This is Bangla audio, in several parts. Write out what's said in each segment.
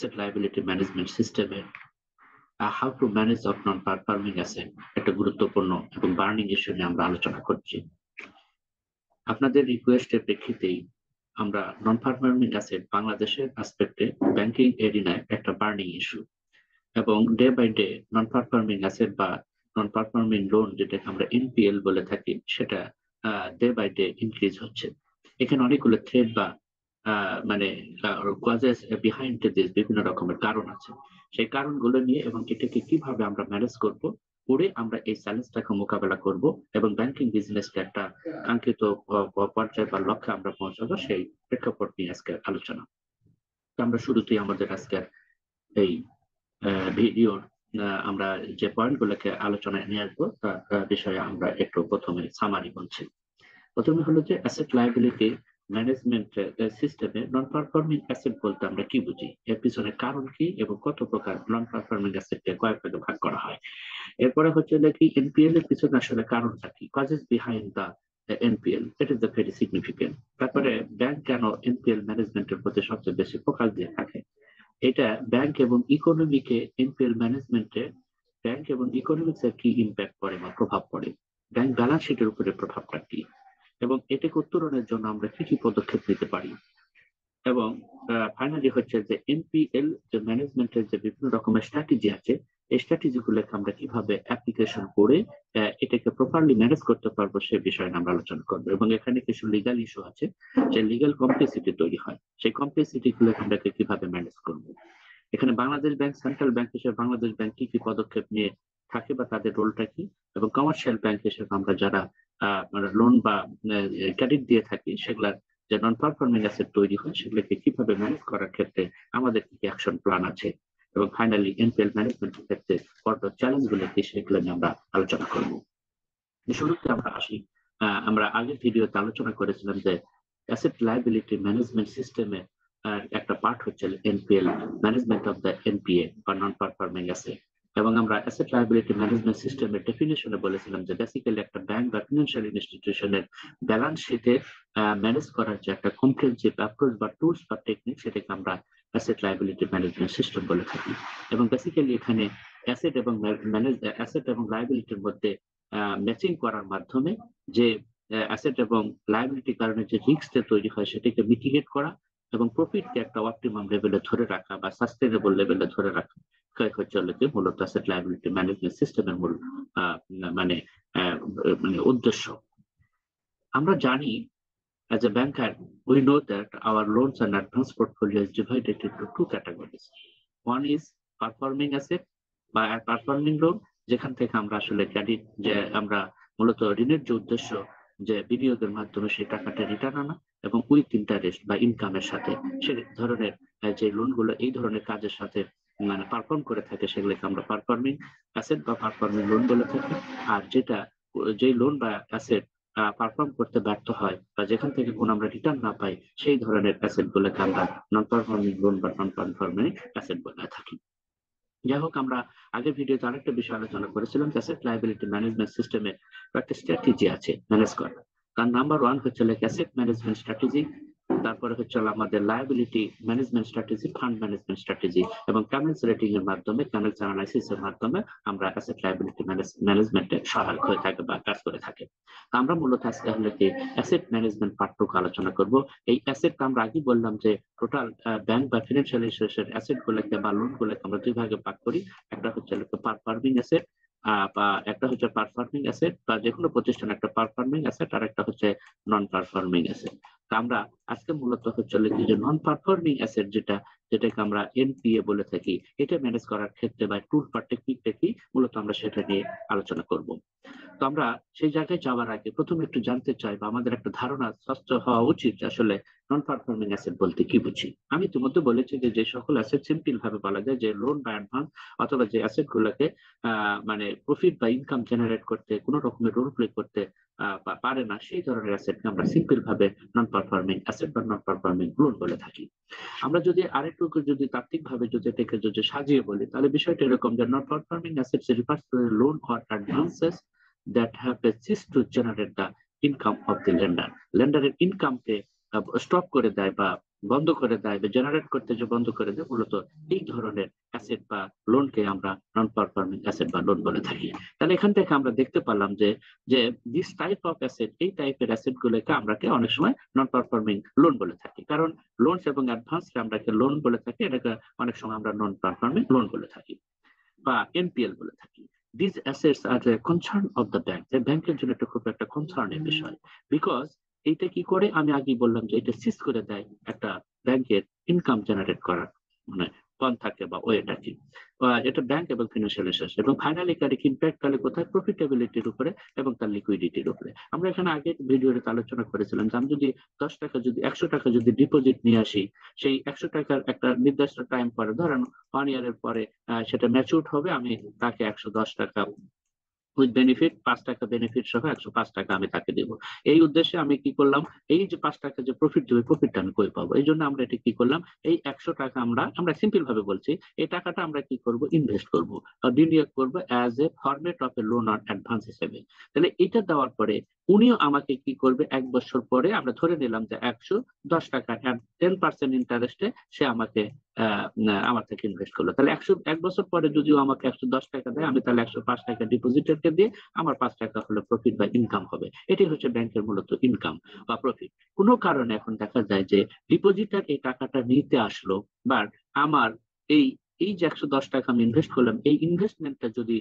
অ্যাসেট লাইবিলিটি ম্যানেজমেন্ট সিস্টেমের how to manage of non performing asset একটা গুরুত্বপূর্ণ এবং বার্নিং ইস্যু নিয়ে আমরা আলোচনা করছি। আপনাদের রিকোয়েস্টের প্রেক্ষিতেই আমরা নন পারফর্মিং অ্যাসেট বাংলাদেশের অ্যাসপেক্টে ব্যাংকিং এরিনায় একটা বার্নিং ইস্যু এবং day by day non performing asset বা নন পারফর্মিং লোন যেটাকে আমরা এনপিএল বলে থাকি, সেটা ডে বাই ডে ইনক্রিজ হচ্ছে। এখানে অনেকগুলো থ্রেড বা মানে কজেস বিহাইন্ড দিস বিভিন্ন রকমের কারণ আছে। সেই কারণগুলো নিয়ে এবং এটাকে কীভাবে আমরা ম্যানেজ করব, করে আমরা এই চ্যালেঞ্জটাকে মোকাবেলা করব এবং ব্যাংকিং বিজনেসকে একটা কাঙ্ক্ষিত পর্যায়ে বা লক্ষ্যে আমরা পৌঁছাবো সেই প্রেক্ষাপট নিয়ে আজকের আলোচনা। আমরা শুরুতেই আমাদের আজকের এই ভিডিওর আমরা যে পয়েন্টগুলোকে আলোচনায় নিয়ে আসব তার বিষয়ে আমরা একটু প্রথমে সামারি বলছি। প্রথমে হলো যে অ্যাসেট লাইবিলিটি ম্যানেজমেন্ট সিস্টেমে নন পারফর্মিং অ্যাসেট বলতে আমরা কি বুঝি? এর পিছনে কারণ কি এবং কত প্রকার নন পারফর্মিং অ্যাসেটকে কয়েক ভাগে ভাগ করা হয়? এরপরে হচ্ছে কি এনপিএল এর পিছনে আসলে কারণটা কি? Causes behind the NPL it is the very significant তারপরে ব্যাংক কেন এনপিএল ম্যানেজমেন্টের প্রতি সবচেয়ে বেশি ফোকাস দিয়ে থাকে? এটা ব্যাংক এবং ইকোনমিকে এনপিএল ম্যানেজমেন্টে ব্যাংক এবং ইকোনমিক্স এর কি ইম্প্যাক্ট পড়ে বা প্রভাব পড়ে? ব্যাংক ব্যালেন্স শিটের উপরে প্রভাবটা কি? এবং এটাকে উত্তরণের জন্য আমরা কি কি পদক্ষেপ নিতে পারি? এবং ফাইনালি হচ্ছে যে এনপিএল যে ম্যানেজমেন্টের যে বিভিন্ন রকমের স্ট্র্যাটেজি আছে, এই স্ট্র্যাটেজি গুলোকে আমরা কীভাবে অ্যাপ্লিকেশন করে এটাকে প্রপারলি ম্যানেজ করতে পারব সে বিষয়ে আমরা আলোচনা করব। এবং এখানে কিছু লিগাল ইস্যু আছে, যে লিগাল কমপ্লেসিটি তৈরি হয়। সেই কমপ্লেসিটি গুলো আমরা কীভাবে ম্যানেজ করব? এখানে বাংলাদেশ ব্যাংক সেন্ট্রাল ব্যাংক হিসেবে বাংলাদেশ ব্যাংক কি কি পদক্ষেপ নিয়ে থাকে বা তাদের রোলটা কি? এবং কমার্শিয়াল ব্যাংক হিসেবে আমরা যারা লোন বা ক্রেডিট দিয়ে থাকি, সেগুলার যে নন পারফর্মিং অ্যাসেট তৈরি হয়, সেগুলোকে কীভাবে ম্যানেজ করার ক্ষেত্রে আমাদের কি অ্যাকশন প্ল্যান আছে? এবং ফাইনালি এনপিএল ম্যানেজমেন্টের ক্ষেত্রে কত চ্যালেঞ্জগুলো কি, সেগুলো নিয়ে আমরা আলোচনা করব। শুরুতে আমরা আসি। আমরা আগের ভিডিওতে আলোচনা করেছিলাম যে অ্যাসেট লাইবিলিটি ম্যানেজমেন্ট সিস্টেমে একটা পার্ট হচ্ছে NPL management of the NPA বা নন পারফর্মিং অ্যাসেট এবং আমরা অ্যাসেট লাইবিলিটি ম্যানেজমেন্ট সিস্টেমের ডেফিনেশনে বলেছিলাম যে বেসিক্যালি একটা ব্যাংক বা ফিনান্সিয়াল ইনস্টিটিউশনের ব্যালেন্স শিটে ম্যানেজ করার যে একটা কম্প্রেহেন্সিভ অ্যাপ্রোচ বা টুলস বা টেকনিক সেটাকে আমরা অ্যাসেট লাইবিলিটি ম্যানেজমেন্ট সিস্টেম বলে থাকি। এবং বেসিক্যালি এখানে অ্যাসেট এবং ম্যানেজ অ্যাসেট এবং লাইবিলিটির মধ্যে ম্যাচিং করার মাধ্যমে যে অ্যাসেট এবং লাইবিলিটি কারণে যে রিস্কটা তৈরি হয় সেটাকে মিটিগেট করা এবং প্রফিটকে একটা অপটিমাম লেভেলে ধরে রাখা বা সাস্টেনেবল লেভেলে ধরে রাখা। হচ্ছে মূলত অ্যাসেট লাইবিলিটি ম্যানেজমেন্ট সিস্টেমের মূল মানে মানে উদ্দেশ্য। আমরা জানি as a banker, we know that our loans and advance portfolio is divided into two categories. One is performing asset বা পারফর্মিং লোন যেখান থেকে আমরা আসলে ক্রেডিট যে আমরা মূলত ঋণের যে উদ্দেশ্য, যে বিনিয়োগের মাধ্যমে সেই টাকাটা রিটার্ন আনা এবং উইথ ইন্টারেস্ট বা ইনকামের সাথে সে ধরনের যে লোনগুলো এই ধরনের কাজের সাথে মানে পারফর্ম করে থাকে সেগুলোকে আমরা পারফর্মিং অ্যাসেট বা পারফর্মিং লোন বলে থাকি। আর যেটা যে লোন বা অ্যাসেট পারফর্ম করতে ব্যর্থ হয় বা যেখান থেকে কোনো আমরা রিটার্ন না পাই, সেই ধরনের অ্যাসেট গুলোকে আমরা নন পারফর্মিং লোন বা নন পারফর্মিং অ্যাসেট বলে থাকি। যাই হোক, আমরা আগের ভিডিওতে আরেকটা বিষয় আলোচনা করেছিলাম অ্যাসেট লাইবিলিটি ম্যানেজমেন্ট সিস্টেমে একটা স্ট্র্যাটেজি আছে ম্যানেজ করা। তার নাম্বার ওয়ান হচ্ছে অ্যাসেট ম্যানেজমেন্ট স্ট্র্যাটেজি তারপরে হচ্ছে আমাদের liability management strategy fund management strategy এবং ক্যামেলস রেটিং এর মাধ্যমে ক্যামেলস অ্যানালাইসিস এর মাধ্যমে আমরা অ্যাসেট লায়াবিলিটি ম্যানেজমেন্টে সহায়ক হয়ে থাকে বা কাজ করে থাকে। আমরা মূলত আজকে হলে কি অ্যাসেট ম্যানেজমেন্ট পার্টটুকু আলোচনা করব। এই অ্যাসেট আমরা আগে বললাম যে টোটাল ব্যাংক বা ফিনান্সিয়াল ইনস্টিটিউশন অ্যাসেট গুলোকে বা লোন গুলোকে আমরা দুই ভাগে ভাগ করি। একটা হচ্ছে পারফর্মিং অ্যাসেট বা একটা হচ্ছে পারফর্মিং অ্যাসেট বা যে কোনো প্রতিষ্ঠান, একটা পারফর্মিং অ্যাসেট আর একটা হচ্ছে নন পারফর্মিং অ্যাসেট আমরা আজকে মূলত হচ্ছে যে নন পারফর্মিং অ্যাসেট যেটা যেটাকে আমরা এনপিএ বলে থাকি, এটা ম্যানেজ করার ক্ষেত্রে বা টুল বা টেকনিকটা কি, মূলত আমরা সেটা নিয়ে আলোচনা করব। তো আমরা সেই জায়গায় যাওয়ার আগে প্রথমে একটু জানতে চাই বা আমাদের একটা ধারণা স্পষ্ট হওয়া উচিত আসলে নন পারফর্মিং অ্যাসেট বলতে কি বুঝি? আমি ইতিমধ্যে বলেছি যে যে সকল অ্যাসেট সিম্পল ভাবে বলা যায়, যে লোন বা অ্যাডভান্স অথবা যে অ্যাসেট গুলোকে মানে প্রফিট বা ইনকাম জেনারেট করতে, কোনো রকমের রোল প্লে করতে পারে না, সেই ধরনের অ্যাসেটকে আমরা সিম্পল ভাবে নন পারফর্মিং অ্যাসেট বা নন পারফর্মিং লোন বলে থাকি। আমরা যদি আরেকটু যদি তাত্ত্বিক ভাবে যদি এটাকে যদি সাজিয়ে বলি, তাহলে বিষয়টা এরকম যে non performing assets refers to loan or advances that have ceased to generate the income of the lender লেন্ডারের ইনকামকে স্টপ করে দেয় বা বন্ধ করে দেয় বা জেনারেট করতে যে বন্ধ করে দেয়, মূলত এই ধরনের অ্যাসেট বা লোনকে আমরা নন পারফর্মিং অ্যাসেট বা লোন বলে থাকি। তাহলে এখান থেকে আমরা দেখতে পারলাম যে যে দিস টাইপ অফ অ্যাসেট এই টাইপের অ্যাসেট গুলোকে আমরাকে অনেক সময় নন পারফর্মিং লোন বলে থাকি। কারণ লোনস এবং অ্যাডভান্সকে আমরাকে লোন বলে থাকি, এটাকে অনেক সময় আমরা নন পারফর্মিং লোন বলে থাকি বা এনপিএল বলে থাকি। This assets are concern of the bank ব্যাংকের জন্য একটা খুব একটা কনসার্নের বিষয়। বিকজ এইটা কি করে? আমি আগেই বললাম যে এটা সিস করে দেয় একটা ব্যাংকের ইনকাম জেনারেট করার মানে পন্থাকে বা ওয়েটাকে এটা ব্যাংক এবং ফিনান্সিয়াল ইনস্টিটিউশন এবং ফাইনালি কারে ইম্প্যাক্ট করে কোথায়? প্রফিটেবিলিটির উপরে এবং তার লিকুইডিটির উপরে। আমরা এখানে আগে ভিডিওতে আলোচনা করেছিলাম যে আমি যদি দশ টাকা যদি, একশো টাকা যদি ডিপোজিট নিয়ে আসি, সেই একশো টাকার একটা নির্দিষ্ট টাইম পরে, ধরেন ওয়ান ইয়ারের পরে সেটা ম্যাচুর হবে, আমি তাকে একশো দশ টাকা উইথ বেনিফিট পাঁচ টাকা বেনিফিট সহ একশো পাঁচ টাকা আমি তাকে দেবো। এই উদ্দেশ্যে আমি কি করলাম, এই যে পাঁচ টাকা যে প্রফিট দেবে প্রফিটটা আমি কই পাবো? এই জন্য আমরা এটা কি করলাম, এই একশো টাকা আমরা আমরা সিম্পল ভাবে বলছি, এই টাকাটা আমরা কি করব ইনভেস্ট করব। বিনিয়োগ করব as a format of a loan on advance হিসেবে। তাহলে এটা দেওয়ার পরে উনিও আমাকে কি করবে, এক বছর পরে আমরা ধরে নিলাম যে একশো দশ টাকা টেন পার্সেন্ট ইন্টারেস্টে সে আমাকে আমার থেকে ইনভেস্ট করল। তাহলে একশো, এক বছর পরে যদিও আমাকে একশো দশ টাকা দেয়, আমি তাহলে একশো পাঁচ টাকা ডিপোজিটারকে দিয়ে আমার পাঁচ টাকা হলো প্রফিট বা ইনকাম হবে। এটি হচ্ছে ব্যাংকের মূলত ইনকাম বা প্রফিট কোনো কারণে এখন দেখা যায় যে ডিপোজিটার এই টাকাটা নিতে আসলো বাট আমার এই এই যে একশো দশ টাকা আমি ইনভেস্ট করলাম, এই ইনভেস্টমেন্টটা যদি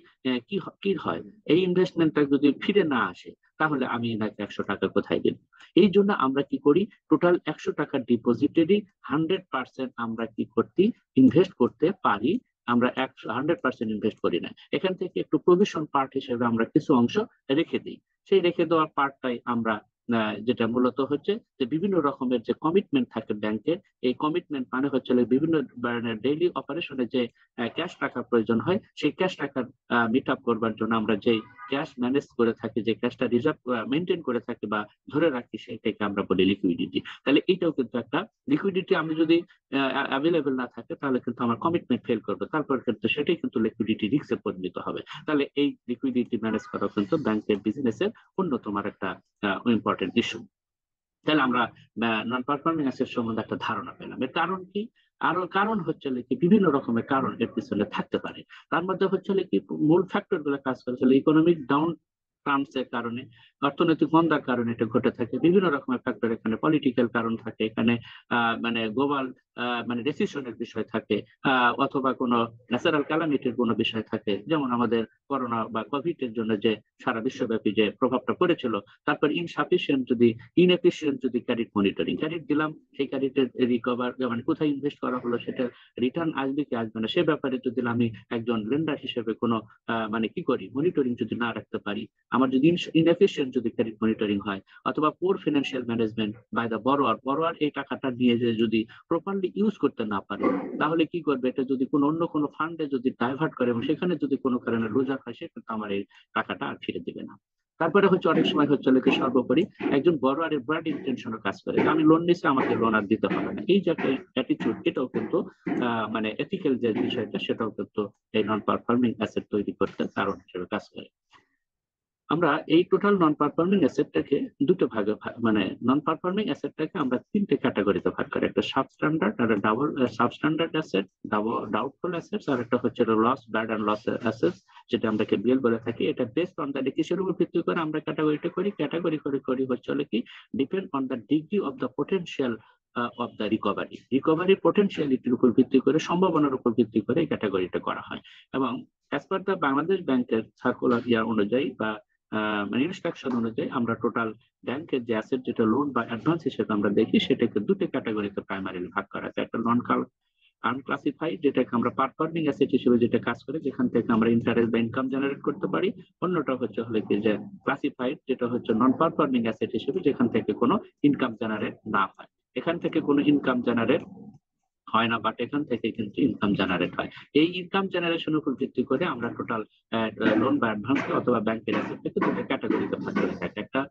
কি কি হয়? এই ইনভেস্টমেন্টটা যদি ফিরে না আসে, তাহলে আমি এনাকে একশো টাকা কোথায় দেব? এই জন্য আমরা কি করি? টোটাল একশো টাকা ডিপোজিটেরই হান্ড্রেড পার্সেন্ট আমরা কি করতে ইনভেস্ট করতে পারি আমরা হান্ড্রেড পার্সেন্ট ইনভেস্ট করি না। এখান থেকে একটু প্রভিশন পার্ট হিসেবে আমরা কিছু অংশ রেখে দিই। সেই রেখে দেওয়ার পার্টটাই আমরা যেটা মূলত হচ্ছে যে বিভিন্ন রকমের যে কমিটমেন্ট থাকে ব্যাংকের এই কমিটমেন্ট মানে হচ্ছে বিভিন্ন ধরনের ডেইলি অপারেশনে যে ক্যাশ টাকা প্রয়োজন হয়, সেই ক্যাশ টাকা মিট আপ করবার জন্য আমরা যে ক্যাশ ম্যানেজ করে থাকি, যে ক্যাশটা রিজার্ভ মেনটেন করে থাকি বা ধরে রাখি, সেটাকে আমরা বলি লিকুইডিটি তাহলে এটাও কিন্তু একটা লিকুইডিটি আমি যদি অ্যাভেলেবেল না থাকে, তাহলে কিন্তু আমার কমিটমেন্ট ফেল করবে। তারপর কিন্তু সেটাই কিন্তু লিকুইডিটি রিক্সে পরিণত হবে। তাহলে এই লিকুইডিটি ম্যানেজ করা কিন্তু ব্যাংকের বিজনেসের অন্যতম একটা ইম্পর্টেন্ট ইস্যু তাহলে আমরা নন পারফর্মিং অ্যাসেট সম্বন্ধে একটা ধারণা পেলাম। এর কারণ কি? আরও কারণ হচ্ছে কি, বিভিন্ন রকমের কারণ এর পিছনে থাকতে পারে। তার মধ্যে হচ্ছে কি, মূল ফ্যাক্টরগুলো কাজ করে ইকোনমিক ডাউন টার্মসের কারণে অর্থনৈতিক মন্দার কারণে এটা ঘটে থাকে। বিভিন্ন রকমের ফ্যাক্টর এখানে পলিটিক্যাল কারণ থাকে, এখানে মানে গ্লোবাল মানে ডিসিশনের বিষয় থাকে অথবা কোনো ন্যাচারাল ক্যালামিটির কোনো বিষয় থাকে। যেমন আমাদের করোনা বা কোভিড এর জন্য যে সারা বিশ্বব্যাপী যে প্রভাবটা পড়েছিল, তারপর ইনসাফিসিয়েন্ট যদি ইনএফিসিয়েন্ট যদি ক্যারিট মনিটরিং ক্যারিট দিলাম, সেই ক্যারিটের রিকভার মানে কোথায় ইনভেস্ট করা হলো সেটা রিটার্ন আসবে কি আসবে না, সে ব্যাপারে যদি আমি একজন লেন্ডার হিসেবে কোনো মানে কি করি? মনিটরিং যদি না রাখতে পারি, আমার যদি ইনএফিসিয়েন্ট যদি ক্রেডিট মনিটরিং হয়, অথবা poor financial management by the borrower borrower এই টাকাটা নিয়ে যে যদি প্রপারলি ইউজ করতে না পারে, তাহলে কি করবে? এটা যদি কোনো অন্য কোনো ফান্ডে যদি ডাইভার্ট করে এবং সেখানে যদি কোনো কারণে রোজা হয় সেক্ষেত্রে আমার এই টাকাটা আর ফিরে দিবে না। তারপরে হচ্ছে অনেক সময় হচ্ছে লোকে সর্বোপরি একজন বড় আর ইন্টেনশনও কাজ করে। আমি লোন নিচ্ছি আমাকে লোন আর দিতে হবে না। এই যে অ্যাটিচিউড এটাও কিন্তু মানে এথিক্যাল যে বিষয়টা, সেটাও কিন্তু এই নন পারফর্মিং অ্যাসেট তৈরি করতে কারণ হিসেবে কাজ করে। আমরা এই টোটাল নন পারফর্মিং অ্যাসেটটাকে দুটো ভাগে মানে নন পারফর্মিং অ্যাসেটটাকে আমরা তিনটে ক্যাটাগরিতে ভাগ করি। একটা সাব স্ট্যান্ডার্ড আর double substandard asset doubtful assets আর একটা হচ্ছে loss bad and loss assets যেটা আমরা বিএল বলে থাকি। এটা বেসড অন দ্য কিসের উপর ভিত্তি করে আমরা ক্যাটাগরিটা করি। ক্যাটাগরি করে, করি হচ্ছে কি depend on the degree of the potential of the recovery recovery পোটেনশিয়ালিটির উপর ভিত্তি করে, সম্ভাবনার উপর ভিত্তি করে এই ক্যাটাগরিটা করা হয়। এবং অ্যাজ পার দ্য বাংলাদেশ ব্যাংকের সার্কুলার ইয়ার অনুযায়ী বা মানে ইনস্ট্রাকশন অনুযায়ী আমরা টোটাল ব্যাংকের যে অ্যাসেট যেটা লোন বা অ্যাডভান্স হিসেবে আমরা দেখি, সেটাকে দুটো ক্যাটাগরিতে প্রাইমারিলি ভাগ করা আছে একটা নন আনক্লাসিফাইড যেটাকে আমরা পারফর্মিং অ্যাসেট হিসেবে যেটা কাজ করে, যেখান থেকে আমরা ইন্টারেস্ট বা ইনকাম জেনারেট করতে পারি। অন্যটা হচ্ছে হলে কি যে ক্লাসিফাইড যেটা হচ্ছে নন পারফর্মিং অ্যাসেট হিসেবে, যেখান থেকে কোনো ইনকাম জেনারেট না হয়। এখান থেকে কোনো ইনকাম জেনারেট হয় না বাট এখান থেকে কিন্তু ইনকাম জেনারেট হয়। এই ইনকাম জেনারেশন উপর ভিত্তি করে আমরা টোটাল লোন বা অ্যাডভান্স অথবা ব্যাংকের অ্যাসেট থেকে দুটো ক্যাটাগরিতে ভাগ করে থাকি। একটা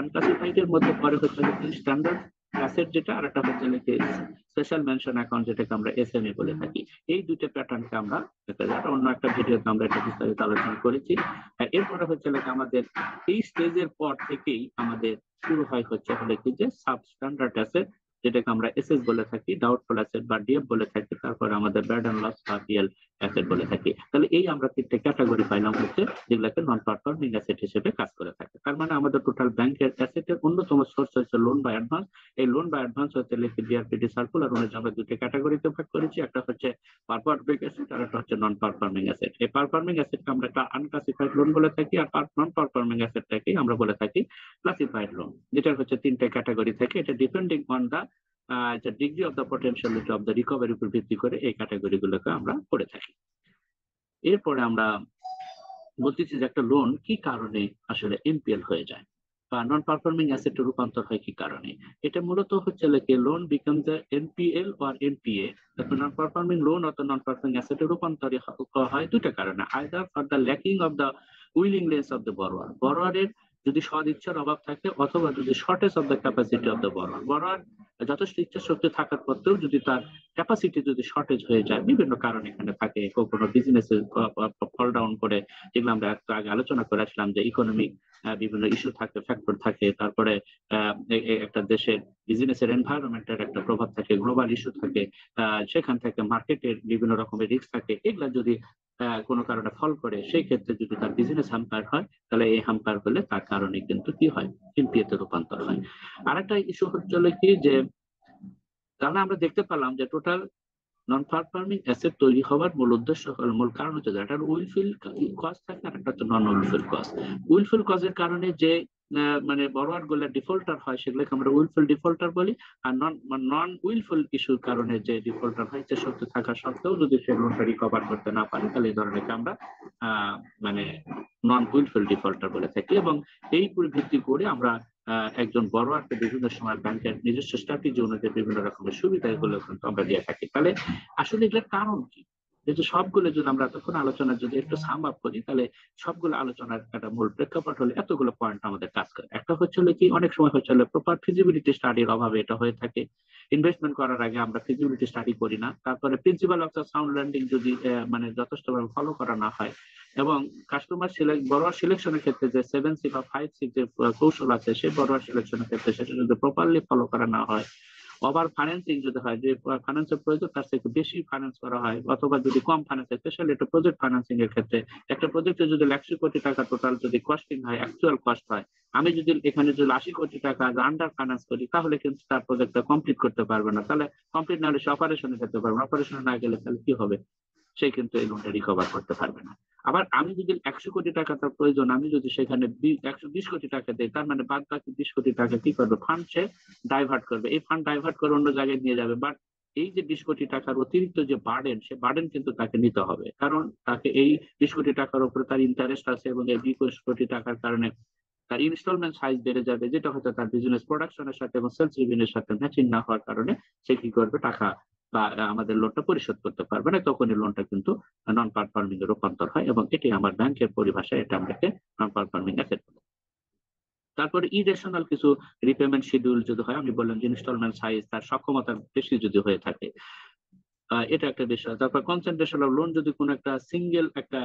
আনক্লাসিফাইড এর মধ্যে পরে হচ্ছে স্ট্যান্ডার্ড অ্যাসেট যেটা, আর একটা হচ্ছে নাকি স্পেশাল মেনশন অ্যাকাউন্ট যেটাকে আমরা এসএমএ বলে থাকি। এই দুইটা প্যাটার্নকে আমরা অন্য একটা ভিডিওতে আমরা এটা বিস্তারিত আলোচনা করেছি। এরপরে হচ্ছে নাকি আমাদের এই স্টেজের পর থেকেই আমাদের শুরু হয় হচ্ছে হলে কি? যে সাব স্ট্যান্ডার্ড অ্যাসেট যেটাকে আমরা এসএস বলে থাকি ডাউটফুল অ্যাসেট বা ডিএফ বলে থাকি, তারপরে আমাদের ব্যাড অ্যান্ড লস বা পিএল অ্যাসেট বলে থাকি। তাহলে এই আমরা তিনটে ক্যাটাগরি পাইলাম হচ্ছে যেগুলোকে নন পারফর্মিং অ্যাসেট হিসেবে কাজ করে থাকে। তার মানে আমাদের টোটাল ব্যাংকের অ্যাসেটের অন্যতম সোর্স হচ্ছে লোন বা অ্যাডভান্স এই লোন বা অ্যাডভান্স হচ্ছে লিখে ডিআরপিডি সার্কুলার অনুযায়ী আমরা দুটো ক্যাটাগরিতে ভাগ করেছি। একটা হচ্ছে পারফর্মিং অ্যাসেট আর একটা হচ্ছে নন পারফর্মিং অ্যাসেট এই পারফর্মিং অ্যাসেটকে আমরা একটা আনক্লাসিফাইড লোন বলে থাকি আর নন পারফর্মিং অ্যাসেটটাকে আমরা বলে থাকি ক্লাসিফাইড লোন যেটা হচ্ছে তিনটে ক্যাটাগরি থেকে, এটা depending on the degree of the potentiality of the recovery উপর ভিত্তি করে এই ক্যাটাগরি গুলোকে আমরা করে থাকি। এরপরে আমরা বলতেছি যে একটা লোন কি কারণে আসলে এনপিএল হয়ে যায় বা নন পারফর্মিং অ্যাসেটে রূপান্তর হয় কি কারণে? এটা মূলত হচ্ছে লেকে loan become the NPL or NPA non performing loan অথবা নন পারফর্মিং অ্যাসেটে রূপান্তর হয় দুটা কারণে either for the lacking of the willingness of the borrower বরোয়ারের যদি সদ ইচ্ছার অভাব থাকে অথবা যদি shortage of the capacity of the borrower borrower যথেষ্ট ইচ্ছা শক্তি থাকার পত্রেও যদি তার ক্যাপাসিটি যদি শর্টেজ হয়ে যায়, বিভিন্ন কারণ এখানে থাকে। কোনো বিজনেস ফল ডাউন করে যেগুলো আমরা একটু আগে আলোচনা করে আসলাম যে ইকোনমিক বিভিন্ন ইস্যু থাকে ফ্যাক্টর থাকে, তারপরে একটা দেশের বিজনেসের এনভায়রনমেন্টের একটা প্রভাব থাকে গ্লোবাল ইস্যু থাকে সেখান থেকে মার্কেটের বিভিন্ন রকমের রিস্ক থাকে। এগুলা যদি কোনো কারণে ফল করে, সেই ক্ষেত্রে যদি তার বিজনেস হাম্পার হয়, তাহলে এই হাম্পার হলে তার কারণে কিন্তু কি হয়? এনপিএতে রূপান্তর হয়। আরেকটা ইস্যু হচ্ছে কি যে, তাহলে আমরা দেখতে পেলাম যে টোটাল নন পারফর্মিং অ্যাসেট তৈরি হওয়ার মূল উদ্দেশ্য হল, মূল কারণ হচ্ছে একটা উইলফিল কজ থাকে আর একটা হচ্ছে নন উইলফিল কজ উইলফিল কজের কারণে যে মানে বড়োয়ারগুলো ডিফল্টার হয় সেগুলোকে আমরা উইলফুল ডিফল্টার বলি। আর নন নন উইলফুল ইস্যুর কারণে যে ডিফল্টার হয় সে সত্য থাকা সত্ত্বেও যদি সে লোনটা রিকভার করতে না পারে, তাহলে এই ধরনের আমরা মানে নন উইলফুল ডিফল্টার বলে থাকি। এবং এই ভিত্তি করে আমরা একজন বড় একটা বিভিন্ন সময় ব্যাংকের নিজস্ব স্ট্র্যাটেজি অনুযায়ী বিভিন্ন রকমের সুবিধা এগুলো কিন্তু আমরা দিয়ে থাকি। তাহলে আসলে এগুলোর কারণ কি? যেহেতু সবগুলো যদি আমরা তখন আলোচনা যদি একটু সাম আপ করি, তাহলে সবগুলো আলোচনার একটা মূল প্রেক্ষাপট হলে এতগুলো পয়েন্ট আমাদের কাজ করে। একটা হচ্ছে কি, অনেক সময় হচ্ছে প্রপার ফিজিবিলিটি স্টাডির অভাবে এটা হয়ে থাকে। ইনভেস্টমেন্ট করার আগে আমরা ফিজিবিলিটি স্টাডি করি না। তারপরে প্রিন্সিপাল অফ সাউন্ড ল্যান্ডিং যদি মানে যথেষ্টভাবে ফলো করা না হয় এবং কাস্টমার সিলেক্ট বড়োয়ার সিলেকশনের ক্ষেত্রে যে সেভেন সি বা ফাইভ সি যে কৌশল আছে, সেই বড়োয়ার সিলেকশনের ক্ষেত্রে সেটা যদি প্রপারলি ফলো করা না হয় ওভার ফাইন্যান্সিং যদি হয়, যে ফাইন্যান্সের প্রয়োজন, তার থেকে বেশি ফাইন্যান্স করা হয়, অথবা যদি কম ফাইন্যান্স স্পেশালি একটা প্রজেক্ট ফাইন্যান্সিং এর ক্ষেত্রে, একটা প্রজেক্টে যদি একশো কোটি টাকা টোটাল যদি কস্টিং হয় অ্যাকচুয়াল কস্ট হয়, আমি যদি এখানে যদি আশি কোটি টাকা আন্ডার ফাইন্যান্স করি, তাহলে কিন্তু তার প্রজেক্টটা কমপ্লিট করতে পারবে না। তাহলে কমপ্লিট না হলে সে অপারেশনে যেতে পারবে অপারেশনে না গেলে তাহলে কি হবে? সে কিন্তু এই লোনটা রিকভার করতে পারবে না। আবার আমি যদি একশো কোটি টাকা তার প্রয়োজন, আমি যদি সেখানে একশো বিশ কোটি টাকা দিই, তার মানে বাদ বাকি বিশ কোটি টাকা কি করবে? ফান্ড সে ডাইভার্ট করবে। এই ফান্ড ডাইভার্ট করে অন্য জায়গায় নিয়ে যাবে। বাট এই যে বিশ কোটি টাকার অতিরিক্ত যে বার্ডেন সে বার্ডেন কিন্তু তাকে নিতে হবে। কারণ তাকে এই বিশ কোটি টাকার উপরে তার ইন্টারেস্ট আছে এবং এই বিশ কোটি টাকার কারণে তার ইনস্টলমেন্ট সাইজ বেড়ে যাবে, যেটা হয়তো তার বিজনেস প্রোডাকশনের সাথে এবং সেলস রিভিনিউর সাথে ম্যাচিং না হওয়ার কারণে সে কি করবে? টাকা বা আমাদের লোনটা পরিশোধ করতে পারবে না, তখনই লোনটা কিন্তু নন পারফর্মিং এ রূপান্তর হয় এবং এটি আমার ব্যাংকের পরিভাষায় এটা আমাকে নন পারফর্মিং অ্যাসেট তারপরে ইরেশনাল কিছু রিপেমেন্ট শিডিউল যদি হয়, আমি বললাম যে ইনস্টলমেন্ট সাইজ তার সক্ষমতা বেশি যদি হয়ে থাকে এটা একটা বিষয়। তারপর কনসেন্ট্রেশন অফ লোন যদি কোনো একটা সিঙ্গেল একটা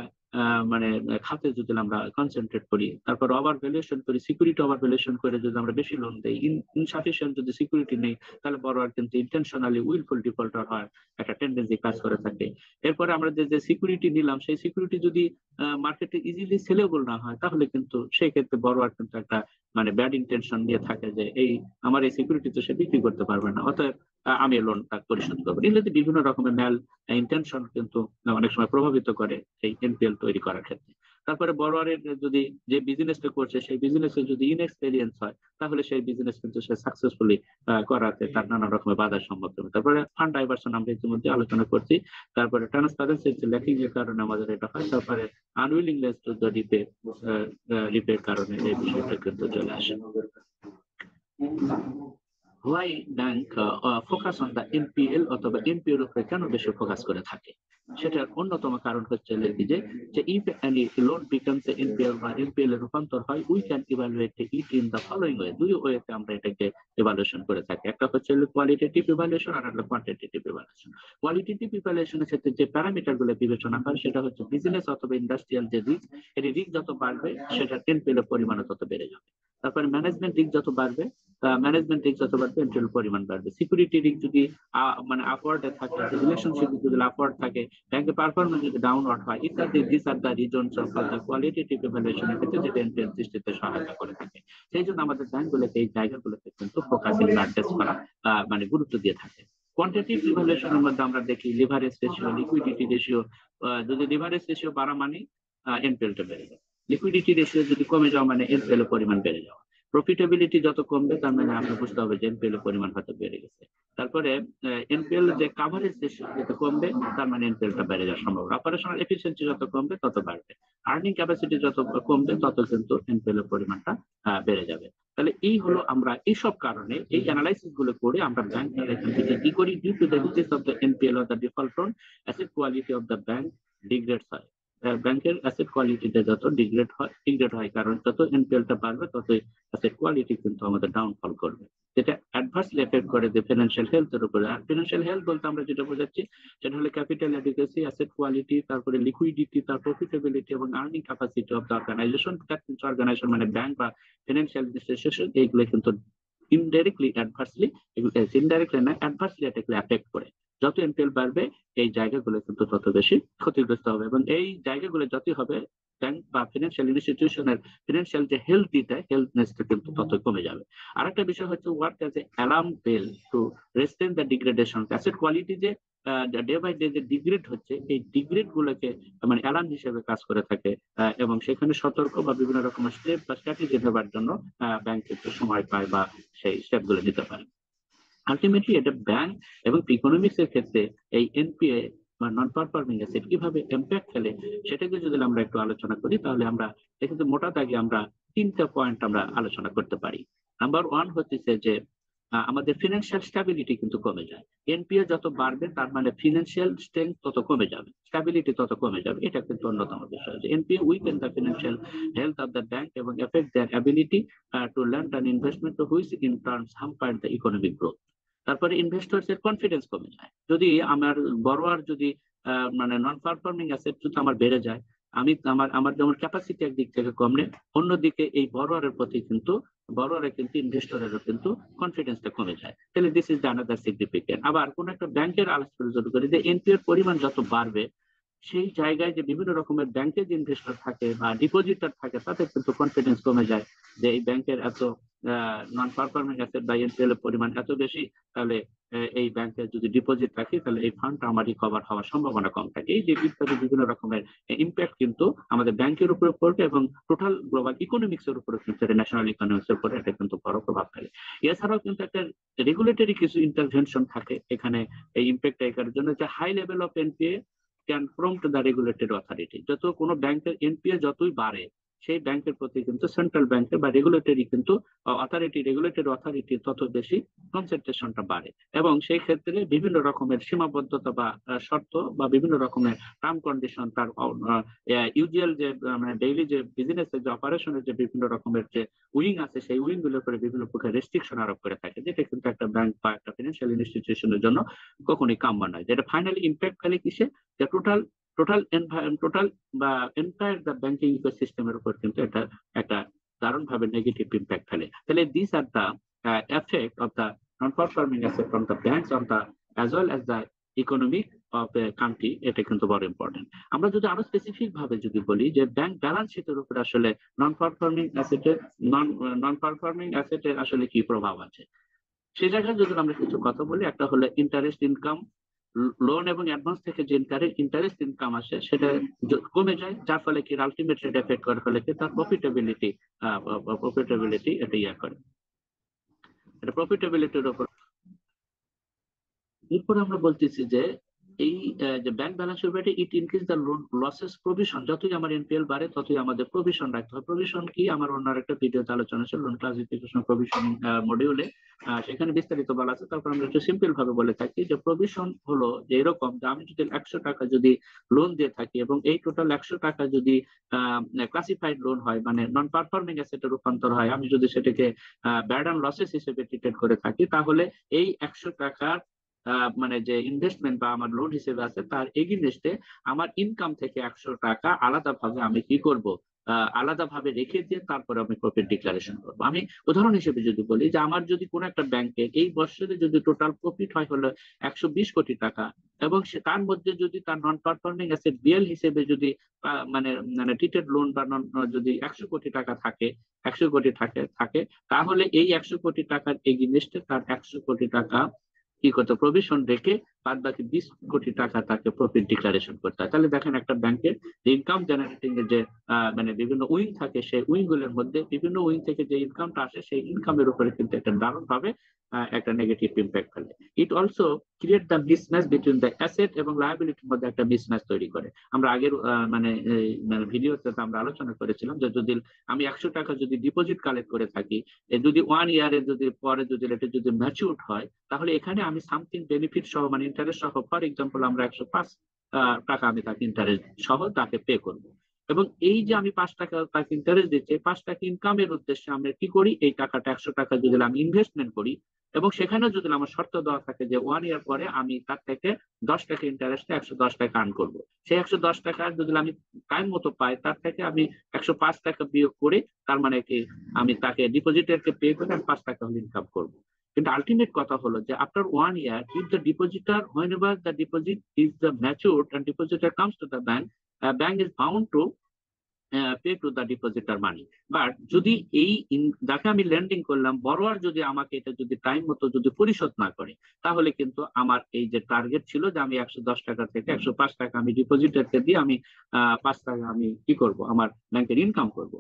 মানে খাতে যদি আমরা কনসেন্ট্রেট করি, তারপর ওভার ভ্যালুয়েশন করি সিকিউরিটি ওভার ভ্যালুয়েশন করে যদি আমরা বেশি লোন দেই ইনসাফিসিয়েন্ট যদি সিকিউরিটি নেই, তাহলে বড় কিন্তু ইন্টেনশনালি উইলফুল ডিফল্টার হয় একটা টেন্ডেন্সি কাজ করে থাকে। এরপরে আমরা যে সিকিউরিটি নিলাম, সেই সিকিউরিটি যদি মার্কেটে ইজিলি সেলেবল না হয়, তাহলে কিন্তু সেই ক্ষেত্রে বড় কিন্তু একটা মানে ব্যাড ইন্টেনশন নিয়ে থাকে যে, এই, আমার এই সিকিউরিটি তো সে বিক্রি করতে পারবে না। অতএব আমি লোনটা পরিশোধ করব। এগুলোতে বিভিন্ন রকমের ম্যাল ইন্টেনশন কিন্তু অনেক সময় প্রভাবিত করে এই এনপিএল তৈরি করার ক্ষেত্রে। তারপরে বড়োয়ারের যদি যে বিজনেসটা করছে, সেই বিজনেসে যদি ইনএক্সপেরিয়েন্স হয়, তাহলে সেই বিজনেস কিন্তু সে সাকসেসফুলি করাতে তার নানা রকমের বাধার সম্মুখীন তারপরে ফান্ড ডাইভার্সন আমরা ইতিমধ্যে আলোচনা করছি। তারপরে ট্রান্সপারেন্সি ল্যাকিং এর কারণে আমাদের এটা হয়। তারপরে আনউইলিংনেস টু দ্য রিপে রিপের কারণে এই বিষয়টা কিন্তু চলে আসে। Why bank focus on the NPL অথবা এনপিএল উপরে কেন বেশি ফোকাস করে থাকে? সেটার অন্যতম কারণ হচ্ছে যে যে if any loan becomes NPL বা এনপিএল এর রূপান্তর হয় we can evaluate it in the following way দুই ওয়েতে আমরা এটাকে ইভালুয়েশন করে থাকি। একটা হচ্ছে কোয়ালিটেটিভ ইভালুয়েশন আর একটা কোয়ান্টিটেটিভ ইভালুয়েশন কোয়ালিটেটিভ ইভালুয়েশনের ক্ষেত্রে যে প্যারামিটারগুলো বিবেচনা হয়, সেটা হচ্ছে বিজনেস অথবা ইন্ডাস্ট্রিয়াল যে রিস্ক এই রিস্ক যত বাড়বে, সেটা এনপিএল এর পরিমাণও তত বেড়ে যাবে। তারপরে ম্যানেজমেন্ট রিস্ক যত বাড়বে ম্যানেজমেন্ট রিস্ক যত বাড়বে এনপিএল পরিমাণ বাড়বে। সিকিউরিটি রিস্ক যদি মানে আপওয়ার্ডে থাকে রিলেশনশিপ যদি আপওয়ার্ড থাকে ব্যাংকের পারফরমেন্স যদি ডাউনওয়ার্ড হয়, ইত্যাদি this are the reasons of the qualitative ইভ্যালুয়েশনের ক্ষেত্রে যেটা এনপিএল সৃষ্টিতে সহায়তা করে থাকে। সেই জন্য আমাদের ব্যাংকগুলোকে এই জায়গাগুলোতে কিন্তু ফোকাসিং টেস্ট করা মানে গুরুত্ব দিয়ে থাকে। কোয়ান্টিটিভ ইভ্যালুয়েশনের মধ্যে আমরা দেখি লিভারেজ রেশিও লিকুইডিটি রেশিও যদি লিভারেজ রেশিও বাড়া মানে এনপিএলটা বেড়ে যায়। লিকুইডিটি রেশিও যদি কমে যাওয়া মানে এনপিএল পরিমাণ বেড়ে যাওয়া। প্রফিটেবিলিটি যত কমবে, তার মানে আপনার বুঝতে হবে যে এনপিএল পরিমাণ হয়তো বেড়ে গেছে। তারপরে এনপিএল যে কাভারেজ যত কমবে, তার মানে এনপিএলটা বেড়ে যাওয়ার সম্ভাবনা। অপারেশনাল এফিসিয়েন্সি যত কমবে, তত বাড়বে। আর্নিং ক্যাপাসিটি যত কমবে, তত কিন্তু এনপিএল এর পরিমাণটা বেড়ে যাবে। তাহলে এই হলো আমরা এইসব কারণে এই অ্যানালাইসিসগুলো করে আমরা ব্যাংক কি করি? Due to the riches of the NPL of the default loan asset quality of the bank degrades হয় ব্যাংকের অ্যাসেট কোয়ালিটিটা যত ডিগ্রেড হয় ডিগ্রেড হয়, কারণ যত এনপিএলটা বাড়বে, ততই অ্যাসেট কোয়ালিটি কিন্তু আমাদের ডাউনফল করবে। যেটা অ্যাডভার্সলি এফেক্ট করে যে ফিনান্সিয়াল হেলথের উপরে। আর ফিনান্সিয়াল হেলথ বলতে আমরা যেটা বোঝাচ্ছি, সেটা হলো ক্যাপিটাল এডিকেসি অ্যাসেট কোয়ালিটি তারপরে লিকুইডিটি তার প্রফিটেবিলিটি এবং earning capacity of the organization organization মানে ব্যাংক বা ফিনান্সিয়াল ইনস্টিটিউশন এইগুলো কিন্তু ইনডাইরেক্টলি অ্যাডভার্সলি ইনডাইরেক্টলি না অ্যাডভার্সলি এটাকে এফেক্ট করে। যত এনপিএল বাড়বে, এই জায়গাগুলো কিন্তু তত বেশি ক্ষতিগ্রস্ত হবে। এবং এই জায়গাগুলো যতই হবে ব্যাংক বা ফিনান্সিয়াল ইনস্টিটিউশনের ফিনান্সিয়াল যে হেলথিটা হেলথনেসটা কিন্তু তত কমে যাবে। আরেকটা বিষয় হচ্ছে work as a alarm bell to restrain the degradation asset quality যে ডে বাই ডে যে ডিগ্রেড হচ্ছে, এই ডিগ্রেড গুলোকে মানে অ্যালার্ম হিসেবে কাজ করে থাকে এবং সেখানে সতর্ক বা বিভিন্ন রকমের স্টেপ বা স্ট্র্যাটেজি দেওয়ার জন্য ব্যাংক একটু সময় পায় বা সেই স্টেপগুলো নিতে পারে। আলটিমেটলি এটা ব্যাংক এবং ইকোনমিক্স এর ক্ষেত্রে এই এনপিএ বা নন পারফর্মিং অ্যাসেট কীভাবে ইম্প্যাক্ট ফেলে, সেটাকে যদি আমরা একটু আলোচনা করি, তাহলে আমরা এক্ষেত্রে মোটা দাগে আমরা তিনটা পয়েন্ট আমরা আলোচনা করতে পারি। নাম্বার ওয়ান হচ্ছে যে আমাদের ফিনান্সিয়াল স্ট্যাবিলিটি কিন্তু কমে যায়। এনপিএ যত বাড়বে, তার মানে ফিনান্সিয়াল স্ট্রেংথ তত কমে যাবে। স্ট্যাবিলিটি তত কমে যাবে। এটা কিন্তু অন্যতম বিষয়। যে NPA weaken the financial health of the bank এবং effect their ability to lend and investment which in terms hamper the economic growth তারপরে ইনভেস্টর এর কনফিডেন্স কমে যায়। যদি আমার বড়োয়ার যদি মানে নন পারফর্মিং অ্যাসেট যদি আমার বেড়ে যায়, আমি আমার আমার যেমন ক্যাপাসিটি একদিক থেকে কমলে অন্যদিকে এই বড়োয়ারের প্রতি কিন্তু বড়োয়ারের কিন্তু ইনভেস্টরেরও কিন্তু কনফিডেন্সটা কমে যায়। তাহলে this is the another significant আবার কোন একটা ব্যাংকের আলোচনা যদি করি যে এনপিওর পরিমাণ যত বাড়বে সেই জায়গায় যে বিভিন্ন রকমের ব্যাংকে যে ইনভেস্টর থাকে বা ডিপোজিটর থাকে তাতে কিন্তু কনফিডেন্স কমে যায় যে এই ব্যাংকের এত নন পারফর্মিং অ্যাসেট বা এনপিএল পরিমাণ এত বেশি, তাহলে এই ব্যাংকে যদি ডিপোজিট রাখি, তাহলে এই ফান্ডটা আমার রিকভার হওয়ার সম্ভাবনা কম থাকে। এই যে ইত্যাদি বিভিন্ন রকমের ইম্প্যাক্ট কিন্তু আমাদের ব্যাংকের উপরে পড়বে এবং টোটাল গ্লোবাল ইকোনমিক্স এর উপরে কিন্তু ন্যাশনাল ইকোনমিক্স এর উপরে এটা কিন্তু বড় প্রভাব ফেলে। এছাড়াও কিন্তু একটা রেগুলেটরি কিছু ইন্টারভেনশন থাকে এখানে, এই ইম্প্যাক্ট এর জন্য যে high level of NPA can prompt the regulated authority যত কোনো ব্যাংকের এনপিএ যতই বাড়ে সেই ব্যাংকের প্রতি কিন্তু সেন্ট্রাল ব্যাংকের বা রেগুলেটরি কিন্তু অথরিটি রেগুলেটরি অথরিটি তত বেশি কনসেন্ট্রেশনটা বাড়ে। এবং সেই ক্ষেত্রে বিভিন্ন রকমের সীমাবদ্ধতা বা শর্ত বা বিভিন্ন রকমের টার্ম কন্ডিশন তার ইউজুয়াল যে মানে ডেইলি যে বিজনেসের যে অপারেশনের যে বিভিন্ন রকমের যে উইং আছে, সেই উইংগুলোর উপরে বিভিন্ন প্রকার রেস্ট্রিকশন আরোপ করে থাকে, যেটা কিন্তু একটা ব্যাংক বা একটা ফিনান্সিয়াল ইনস্টিটিউশনের জন্য কখনোই কাম্য নয়। যেটা ফাইনালি ইম্প্যাক্ট ফেলে কিসে? যে টোটাল টোটাল টোটাল বা এন্টায়ার দ্য ব্যাংকিং ইকোসিস্টেমের উপর কিন্তু এটা, একটা দারুণ ভাবে নেগেটিভ ইম্প্যাক্ট ফেলে। তাহলে this are the effect of the non performing asset from the banks on the as well as the economic of country এটা কিন্তু বড় ইম্পর্টেন্ট আমরা যদি আরও স্পেসিফিক ভাবে যদি বলি যে ব্যাংক ব্যালেন্স শিটের উপর আসলে নন পারফর্মিং অ্যাসেটের নন নন পারফর্মিং অ্যাসেটের আসলে কি প্রভাব আছে? সে জায়গায় যদি আমরা কিছু কথা বলি, একটা হলো ইন্টারেস্ট ইনকাম লোন এবং অ্যাডভান্স থেকে যে ইন্টারেস্ট ইনকাম আসে সেটা কমে যায় যার ফলে কি আলটিমেট রেট এফেক্ট করার ফলে কি তার প্রফিটেবিলিটি প্রফিটেবিলিটি এটা ইয়া করে। এটা প্রফিটেবিলিটির উপর। এরপর আমরা বলতেছি যে এই যে ব্যাংক ব্যালেন্স বেটে it increase the loan losses provision যতই আমার এনপিএল বাড়ে, ততই আমাদের প্রভিশন রাখতে হয়। প্রভিশন কি? আমার অন্য একটা ভিডিওতে আলোচনা ছিল লোন ক্লাসিফিকেশন প্রভিশন মডিউলে সেখানে বিস্তারিত বলা আছে। তারপর আমরা একটু সিম্পল ভাবে বলে থাকি যে প্রভিশন হলো যে এরকম যে আমি যদি একশো টাকা যদি লোন দিয়ে থাকি এবং এই টোটাল একশো টাকা যদি ক্লাসিফাইড লোন হয় মানে নন পারফর্মিং অ্যাসেটে রূপান্তর হয়, আমি যদি সেটাকে ব্যাড অ্যান্ড লসেস হিসেবে ট্রিটেড করে থাকি, তাহলে এই একশো টাকার মানে যে ইনভেস্টমেন্ট বা আমার লোন হিসেবে আছে, তার এগেনস্টে আমার ইনকাম থেকে একশো টাকা আলাদাভাবে আমি কি করব? আলাদাভাবে রেখে দিয়ে তারপরে আমি প্রফিট ডিক্লারেশন করব। আমি উদাহরণ হিসেবে যদি বলি যে আমার যদি কোনো একটা ব্যাংকে এই বছরে যদি টোটাল প্রফিট হয় হলো একশো বিশ কোটি টাকা এবং সে তার মধ্যে যদি তার নন পারফর্মিং অ্যাসেট বিএল হিসেবে যদি মানে মানে ট্রিটেড লোন বা non- যদি একশো কোটি টাকা থাকে, একশো কোটি থাকে থাকে, তাহলে এই একশো কোটি টাকার এগেনস্টে তার একশো কোটি টাকা কি করতো? প্রভিশন রেখে বাদ বাকি বিশ কোটি টাকা তাকে প্রফিট ডিক্লারেশন করতে হয়। তাহলে দেখেন একটা ব্যাংকের ইনকাম জেনারেটিং এর যে মানে বিভিন্ন উইং থাকে, সেই উইংগুলোর মধ্যে বিভিন্ন উইং থেকে যে ইনকামটা আসে, সেই ইনকামের উপরে কিন্তু একটা দারুণ ভাবে একটা নেগেটিভ ইম্প্যাক্ট ফেলে। It also create the mismatch between the asset এবং লায়াবিলিটির মধ্যে একটা মিসম্যাচ তৈরি করে। আমরা আগের মানে মানে ভিডিওতে আমরা আলোচনা করেছিলাম যে যদি আমি একশো টাকা যদি ডিপোজিট কালেক্ট করে থাকি যদি ওয়ান ইয়ারে যদি, পরে যদি এটা যদি ম্যাচিউর হয়, তাহলে এখানে আমি সামথিং বেনিফিট সহ মানে ইন্টারেস্ট সহ ফর এক্সাম্পল আমরা একশো পাঁচ টাকা আমি তাকে ইন্টারেস্ট সহ তাকে পে করব। এবং এই যে আমি পাঁচ টাকা তাকে ইন্টারেস্ট দিচ্ছি, পাঁচ টাকা ইনকামের উদ্দেশ্যে আমরা কি করি? এই টাকাটা একশো টাকা যদি আমি ইনভেস্টমেন্ট করি, এবং সেখানে যদি আমার শর্ত দেওয়া থাকে যে ওয়ান ইয়ার পরে আমি তার থেকে দশ টাকা ইন্টারেস্টে একশো দশ টাকা আর্ন করব। সেই একশো দশ টাকা যদি আমি টাইম মতো পাই, তার থেকে আমি একশো পাঁচ টাকা বিয়োগ করে তার মানে কি আমি তাকে ডিপোজিটারকে পে করে আমি পাঁচ টাকা ইনকাম করব। কিন্তু আলটিমেট কথা হলো যে after one year if the depositor whenever the deposit is the matured and depositor comes to the bank bank is bound to pay to the depositor money but যদি এই যাকে আমি ল্যান্ডিং করলাম বড়োয়ার যদি আমাকে এটা যদি টাইম মতো যদি পরিশোধ না করে তাহলে কিন্তু আমার এই যে টার্গেট ছিল যে আমি একশো দশ টাকা থেকে একশো পাঁচ টাকা আমি ডিপোজিটারকে দিয়ে আমি পাঁচ টাকা আমি কি করব? আমার ব্যাংকের ইনকাম করব।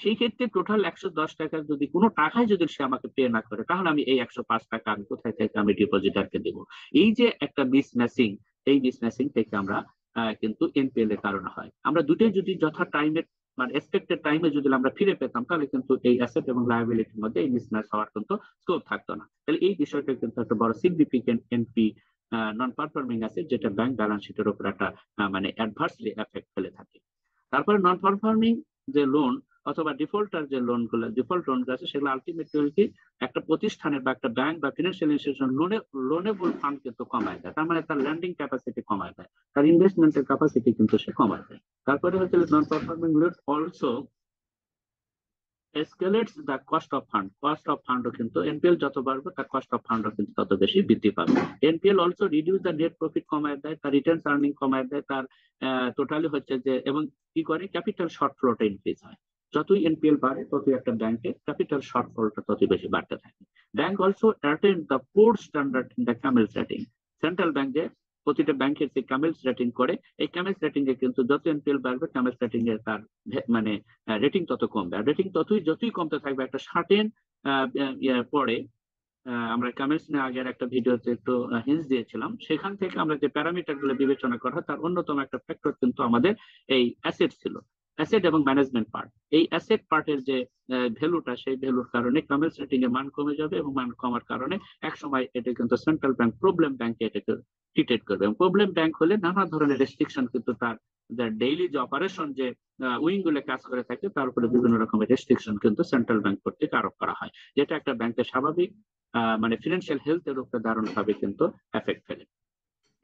সেই ক্ষেত্রে টোটাল একশো দশ টাকার যদি কোনো টাকায় যদি সে আমাকে পে না করে, তাহলে আমি এই একশো পাঁচ টাকা আমি কোথায় থেকে আমি ডিপোজিটারকে দেবো? এই যে একটা মিস ম্যাচিং এই মিস ম্যাচিং থেকে আমরা কিন্তু এনপিএল এর কারণে হয়। আমরা দুটোই যদি যথা টাইমে মানে এক্সপেক্টেড টাইমে যদি আমরা ফিরে পেতাম, তাহলে কিন্তু এই অ্যাসেট এবং লায়াবিলিটির মধ্যে এই মিসম্যাচ হওয়ার কিন্তু স্কোপ থাকতো না। তাহলে এই বিষয়টা কিন্তু একটা বড় significant NP non performing asset যেটা ব্যাংক ব্যালেন্স শিটের উপর একটা মানে অ্যাডভার্সলি এফেক্ট ফেলে থাকে। তারপরে নন পারফর্মিং যে লোন অথবা ডিফল্টার যে লোনগুলো ডিফল্ট লোন আছে, সেগুলো আলটিমেটলি কি, একটা প্রতিষ্ঠানের বা একটা ব্যাংক বা ফিনান্সিয়াল ইনস্টিটিউশন লোনে লোনেবল ফান্ড কিন্তু কমায় দেয়। তার মানে তার ল্যান্ডিং ক্যাপাসিটি কমায় দেয়। তার ইনভেস্টমেন্টের ক্যাপাসিটি কিন্তু সে কমায় দেয়। তারপরে হচ্ছে non performing loan also escalates the cost of fund cost of ফান্ডও কিন্তু এনপিএল যত বাড়বে, তার কস্ট অফ ফান্ডও কিন্তু তত বেশি বৃদ্ধি পাবে। NPL also reduce the net profit কমায় দেয়, তার রিটার্ন আর্নিং কমায় দেয়, তার টোটালি হচ্ছে যে, এবং কি করে? ক্যাপিটাল শর্ট ফ্লোটা ইনক্রিজ হয়। যতই এনপিএল বাড়ে, ততই একটা ব্যাংকে ক্যাপিটাল শর্ট ফ্লোটা ততই বেশি বাড়তে থাকে। Bank also attend the poor standard in the CAMELS rating central bank যে প্রতিটা ব্যাংকের যে ক্যামেলস রেটিং করে, এই ক্যামেলস রেটিং এ কিন্তু যত এনপিএল বাড়বে ক্যামেলস রেটিং এর তার মানে রেটিং তত কমবে। আর রেটিং ততই, যতই কমতে থাকবে, একটা সার্টেন পরে আমরা ক্যামেলস নিয়ে আগের একটা ভিডিওতে একটু হিন্স দিয়েছিলাম। সেখান থেকে আমরা যে প্যারামিটারগুলো বিবেচনা করা হয়, তার অন্যতম একটা ফ্যাক্টর কিন্তু আমাদের এই অ্যাসেট ছিল। অ্যাসেট এবং ম্যানেজমেন্ট পার্ট এই অ্যাসেট পার্টের যে ভ্যালুটা সেই ভ্যালুর কারণে ক্যামেলস রেটিং এর মান কমে যাবে এবং মান কমার কারণে এক সময় এটা কিন্তু সেন্ট্রাল ব্যাংক প্রবলেম ব্যাংকে এটাকে ট্রিটেড করবে এবং প্রবলেম ব্যাংক হলে নানা ধরনের রেস্ট্রিকশন কিন্তু তার ডেইলি যে অপারেশন যে উইংগুলো কাজ করে থাকে, তার উপরে বিভিন্ন রকমের রেস্ট্রিকশন কিন্তু সেন্ট্রাল ব্যাংক কর্তৃক আরোপ করা হয়। যেটা একটা ব্যাংকের স্বাভাবিক মানে ফিনান্সিয়াল হেলথের উপরে দারুণ ভাবে কিন্তু এফেক্ট ফেলে।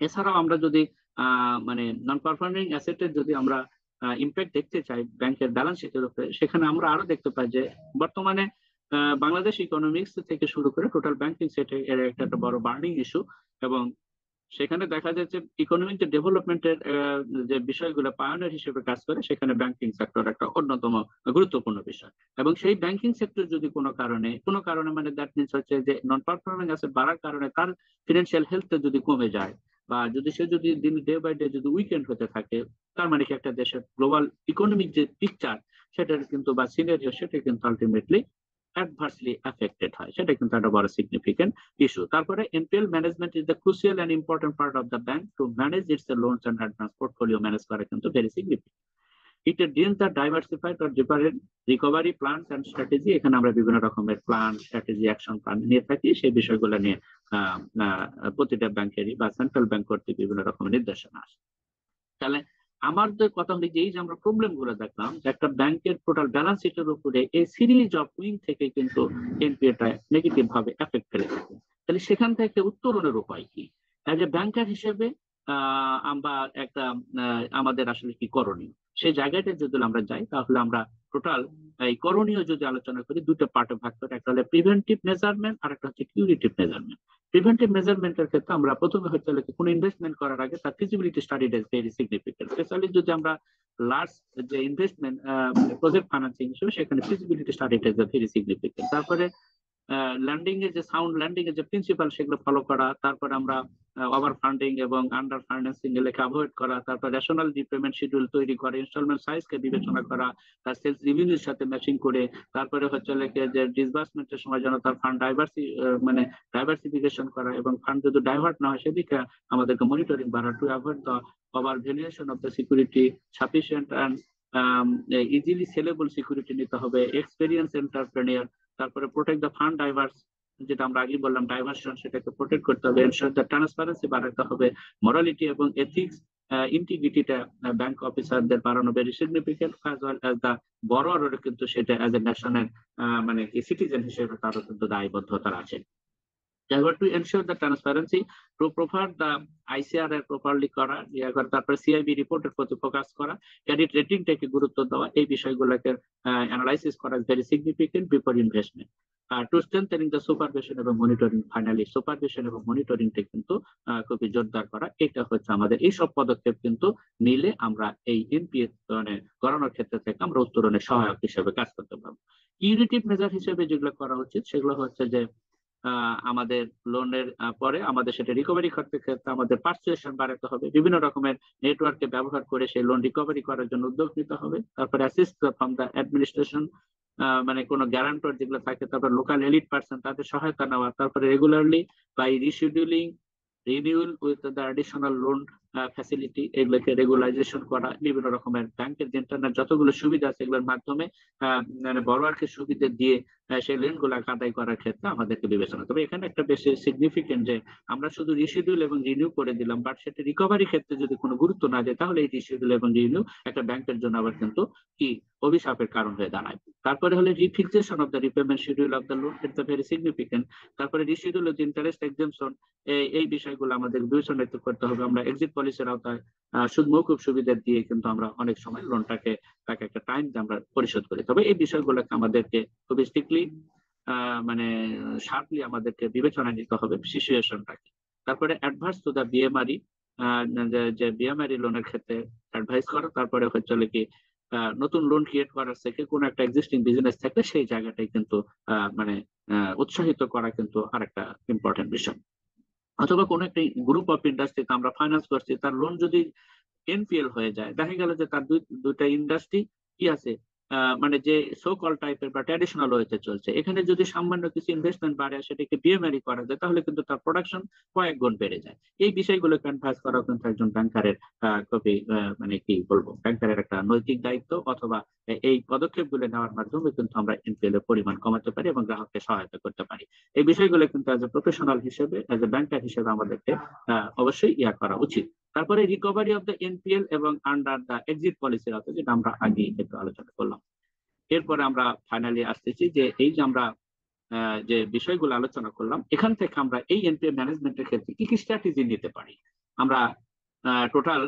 এছাড়াও আমরা যদি মানে নন পারফর্মিং অ্যাসেটের যদি আমরা ইম্প্যাক্ট দেখতে চাই ব্যাংকের ব্যালেন্স শিটের উপরে। সেখানে আমরা আরও দেখতে পাই যে বর্তমানে বাংলাদেশ ইকোনমিক্স থেকে শুরু করে টোটাল ব্যাংকিং সেক্টর এর একটা একটা বড় বার্নিং ইস্যু এবং সেখানে দেখা যাচ্ছে ইকোনমিক যে ডেভেলপমেন্টের যে বিষয়গুলো পায়নের হিসেবে কাজ করে, সেখানে ব্যাংকিং সেক্টর একটা অন্যতম গুরুত্বপূর্ণ বিষয়। এবং সেই ব্যাংকিং সেক্টর যদি কোনো কারণে কোনো কারণে মানে দ্যাট মিনস হচ্ছে যে নন পারফর্মিং অ্যাসেট বাড়ার কারণে তার ফিনান্সিয়াল হেলথ যদি কমে যায় বা যদি সে যদি দিন ডে বাই ডে যদি উইকেন্ড হতে থাকে, তার মানে কি একটা দেশের গ্লোবাল ইকোনমিক যে পিকচার সেটার কিন্তু বা সিনারিও সেটা কিন্তু আলটিমেটলি অ্যাডভার্সলি অ্যাফেক্টেড হয়। সেটা কিন্তু একটা বড় সিগনিফিকেন্ট ইস্যু তারপরে NPL management is the crucial and important part of the bank to manage its loans and advance portfolio manage করা কিন্তু very significant it dean the diversified or different recovery plan and strategy এখানে আমরা বিভিন্ন রকমের প্ল্যান স্ট্র্যাটেজি অ্যাকশন প্ল্যান নিয়ে থাকি। সেই বিষয়গুলো নিয়ে প্রতিটা ব্যাংকেরই বা সেন্ট্রাল ব্যাংক কর্তৃক বিভিন্ন রকমের নির্দেশনা আসে। তাহলে আমাদের কথা হলো যে এই যে আমরা প্রবলেমগুলো দেখলাম, যে একটা ব্যাংকের টোটাল ব্যালেন্স শিটের উপরে এই সিরিজ অফ উইং থেকে কিন্তু এনপিএটা নেগেটিভ ভাবে এফেক্ট ফেলে থাকে। তাহলে সেখান থেকে উত্তরণের উপায় কি? অ্যাজ এ ব্যাংকার হিসেবে আমরা একটা আমাদের আসলে কি করণীয়? সেই জায়গাটা যদি আমরা যাই, তাহলে আমরা টোটাল এই করণীয় যদি আলোচনা করি, দুটো পার্টে ভাগ করে, একটা হলো প্রিভেন্টিভ মেজারমেন্ট আর একটা হচ্ছে কিউরিটিভ মেজারমেন্ট প্রিভেন্টিভ মেজারমেন্টের ক্ষেত্রে আমরা প্রথমে হচ্ছে কোনো ইনভেস্টমেন্ট করার আগে তার feasibility study is very significant specially যদি আমরা লার্জ যে ইনভেস্টমেন্ট প্রজেক্ট ফাইন্যান্সিং হিসেবে, সেখানে feasibility study is very significant তারপরে ল্যান্ডিং এর যে সাউন্ড ল্যান্ডিং এর যে প্রিন্সিপাল সেগুলো ফলো করা, তারপরে আমরা ওভার ফান্ডিং এবং আন্ডার ফাইন্যান্সিং এলাকা অ্যাভয়েড করা, তারপর ন্যাশনাল রিপেমেন্ট শিডিউল তৈরি করা ইনস্টলমেন্ট সাইজকে বিবেচনা করা, তার সেলস রিভিনিউর সাথে ম্যাচিং করে, তারপরে হচ্ছে লেগে যে ডিসবার্সমেন্টের সময় যেন তার ফান্ড ডাইভার্সি মানে ডাইভার্সিফিকেশন করা এবং ফান্ড যদি ডাইভার্ট না হয় সেদিকে আমাদেরকে মনিটরিং বাড়া to avoid the over valuation of the security sufficient and easily saleable security নিতে হবে এক্সপেরিয়েন্স এন্টারপ্রেনিয়ার তারপরে প্রোটেক্ট দ্য ফান্ড ডাইভার্স যেটা আমরা আগে বললাম ডাইভার্সন সেটাকে প্রোটেক্ট করতে হবে এনশোর দ্য ট্রান্সপারেন্সি বাড়াতে হবে মরালিটি এবং এথিক্স ইন্টিগ্রিটিটা ব্যাংক অফিসারদের বাড়ানো very significant as well as the borrower কিন্তু সেটা অ্যাজ এ ন্যাশনাল মানে সিটিজেন হিসেবে তারও কিন্তু দায়বদ্ধতা আছে। Therefore, to ensure the transparency, to provide the ICR properly করা তারপরে সিআইবি রিপোর্টের প্রতি ফোকাস করা ক্রেডিট রেটিংটাকে গুরুত্ব দেওয়া এই বিষয়গুলোকে অ্যানালাইসিস করা very significant before investment to strengthening the supervision এবং মনিটরিং ফাইনালি সুপারভিশন এবং মনিটরিং মনিটরিংটা কিন্তু খুবই জোরদার করা এটা হচ্ছে আমাদের এই সব পদক্ষেপ কিন্তু নিলে আমরা এই এনপিএ মানে করানোর ক্ষেত্রে থেকে আমরা উত্তরণের সহায়ক হিসেবে কাজ করতে পারব। ইউনিটিভ মেজার হিসেবে যেগুলো করা উচিত সেগুলো হচ্ছে যে আমাদের লোনের পরে আমাদের সেটা রিকভারি করতে ক্ষেত্রে আমাদের পার্সুয়েশন বাড়াতে হবে। বিভিন্ন রকমের নেটওয়ার্ককে ব্যবহার করে সেই লোন রিকভারি করার জন্য উদ্যোগ নিতে হবে। তারপরে অ্যাসিস্ট ফ্রম দ্য অ্যাডমিনিস্ট্রেশন মানে কোনো গ্যারান্টর যেগুলো থাকে, তারপর লোকাল এলিট পার্সন তাদের সহায়তা নেওয়া। তারপরে regularly by rescheduling renewal with the additional loan facility এগুলোকে রেগুলাইজেশন করা, বিভিন্ন রকমের ব্যাংকের যে ইন্টারনেট যতগুলো সুবিধা আছে এগুলোর মাধ্যমে মানে বড়োয়ারকে সুবিধা দিয়ে সেই ঋণগুলো আদায় করার ক্ষেত্রে আমাদেরকে বিবেচনা তবে এখানে একটা বেশি সিগনিফিকেন্ট যে আমরা শুধু রিশিডিউল এবং রিনিউ করে দিলাম বাট সেটা রিকভারি ক্ষেত্রে যদি কোনো গুরুত্ব না দেয়, তাহলে এই রিশিডিউল এবং রিনিউ একটা ব্যাংকের জন্য আবার কিন্তু কি অভিশাপের কারণ হয়ে দাঁড়ায়। তারপরে হলে refixation of the repayment schedule of the loan it's very significant তারপরে রিশিডিউল অফ ইন্টারেস্ট এক্সামশন এই বিষয়গুলো আমাদের বিবেচনা করতে হবে। আমরা এক্সিট পলিসির আওতায় সুদ মৌকুব সুবিধা দিয়ে কিন্তু আমরা অনেক সময় লোনটাকে তাকে একটা টাইম আমরা পরিশোধ করি। তবে এই বিষয়গুলোকে আমাদেরকে খুবই স্ট্রিক্টলি মানে শার্পলি আমাদেরকে বিবেচনা নিতে হবে সিচুয়েশনটাকে তারপরে অ্যাডভান্স টু দ্য বিএমআরই যে বিএমআরই লোনের ক্ষেত্রে অ্যাডভাইস করা, তারপরে হচ্ছে কি নতুন লোন ক্রিয়েট করার থেকে কোন একটা এক্সিস্টিং বিজনেস থাকলে সেই জায়গাটাই কিন্তু মানে উৎসাহিত করা কিন্তু আরেকটা ইম্পর্টেন্ট বিষয়। অথবা কোনো একটা গ্রুপ অফ ইন্ডাস্ট্রিতে আমরা ফাইন্যান্স করছি, তার লোন যদি এনপিএল হয়ে যায়, দেখা গেল যে তার দুইটা ইন্ডাস্ট্রি কি আছে? মানে যে সো কল টাইপের বা ট্র্যাডিশনাল ওয়েতে চলছে, এখানে যদি সামান্য কিছু ইনভেস্টমেন্ট বাড়ে সেটাকে বিএমআরি করা যায়, তাহলে কিন্তু তার প্রোডাকশন কয়েক গুণ বেড়ে যায়। এই বিষয়গুলো কনভার্স করা কিন্তু একজন ব্যাংকারের খুবই মানে কি বলব ব্যাংকারের একটা নৈতিক দায়িত্ব অথবা এই পদক্ষেপগুলো নেওয়ার মাধ্যমে কিন্তু আমরা এনপিএল এর পরিমাণ কমাতে পারি এবং গ্রাহককে সহায়তা করতে পারি। এই বিষয়গুলো কিন্তু এজ এ প্রফেশনাল হিসেবে এজ এ ব্যাংকার হিসেবে আমাদেরকে অবশ্যই ইয়া করা উচিত। তারপরে রিকভারি অফ দ্য এনপিএল এবং আন্ডার দ্য এক্সিট পলিসির অর্থ যেটা আমরা আগে একটু আলোচনা করলাম। এরপরে আমরা ফাইনালি আসতেছি যে এই যে আমরা যে বিষয়গুলো আলোচনা করলাম, এখান থেকে আমরা এই এনপিএল ম্যানেজমেন্টের ক্ষেত্রে কি কি স্ট্র্যাটেজি নিতে পারি? আমরা total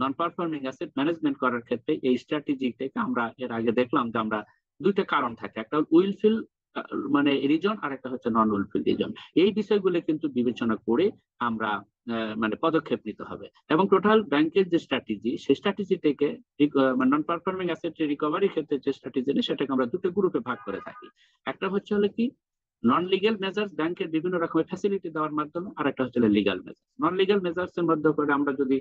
non performing asset management করার ক্ষেত্রে এই স্ট্র্যাটেজি থেকে আমরা এর আগে দেখলাম যে আমরা দুইটা কারণ থাকে। একটা উইলফিল মানে রিজন আর একটা হচ্ছে নন উইলফিল রিজন এই বিষয়গুলো কিন্তু বিবেচনা করে আমরা মানে পদক্ষেপ নিতে হবে। এবং টোটাল ব্যাংকের যে স্ট্র্যাটেজি সেই স্ট্র্যাটেজি থেকে নন পারফর্মিং অ্যাসেট রিকভারি ক্ষেত্রে যে স্ট্র্যাটেজি সেটাকে আমরা দুটো গ্রুপে ভাগ করে থাকি। একটা হচ্ছে হলো কি নন লিগেল মেজার্স ব্যাংকের বিভিন্ন রকমের ফ্যাসিলিটি দেওয়ার মাধ্যমে, আর একটা হচ্ছে legal measures non legal measures এর মধ্যে করে আমরা যদি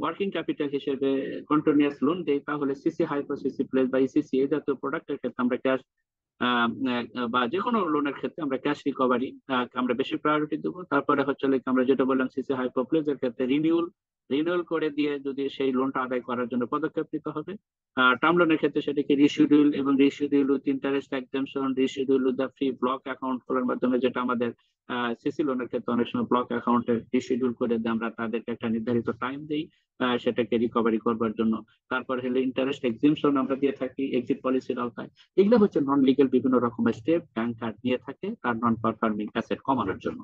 ওয়ার্কিং ক্যাপিটাল হিসেবে কন্টিনিউয়াস লোন দেই, তাহলে সিসি হাইপার সিসি প্লেস বা ইসিসি এই জাতীয় প্রোডাক্টের ক্ষেত্রে আমরা ক্যাশ বা যে কোনো লোনের ক্ষেত্রে আমরা ক্যাশ রিকভারি আমরা বেশি প্রায়োরিটি দেবো। তারপরে হচ্ছে আমরা যেটা বললাম সিসি হাইপোপ্লেজের ক্ষেত্রে রিনিউল রিনিউয়াল করে দিয়ে যদি সেই লোনটা আদায় করার জন্য পদক্ষেপ নিতে হবে টার্ম লোনের ক্ষেত্রে সেটাকে রিশিডিউল এবং reschedule with interest exemption reschedule with the free block account খোলার মাধ্যমে যেটা আমাদের সিসি লোনের ক্ষেত্রে অনেক সময় ব্লক অ্যাকাউন্টে রিশিডিউল করে দিয়ে আমরা তাদেরকে একটা নির্ধারিত টাইম দেই সেটাকে রিকভারি করবার জন্য। তারপরে হলে ইন্টারেস্ট এক্সিমশন আমরা দিয়ে থাকি এক্সিট পলিসির আওতায়। এগুলো হচ্ছে নন লিগেল বিভিন্ন রকমের স্টেপ ব্যাংক কার্ড নিয়ে থাকে তার নন পারফর্মিং অ্যাসেট কমানোর জন্য।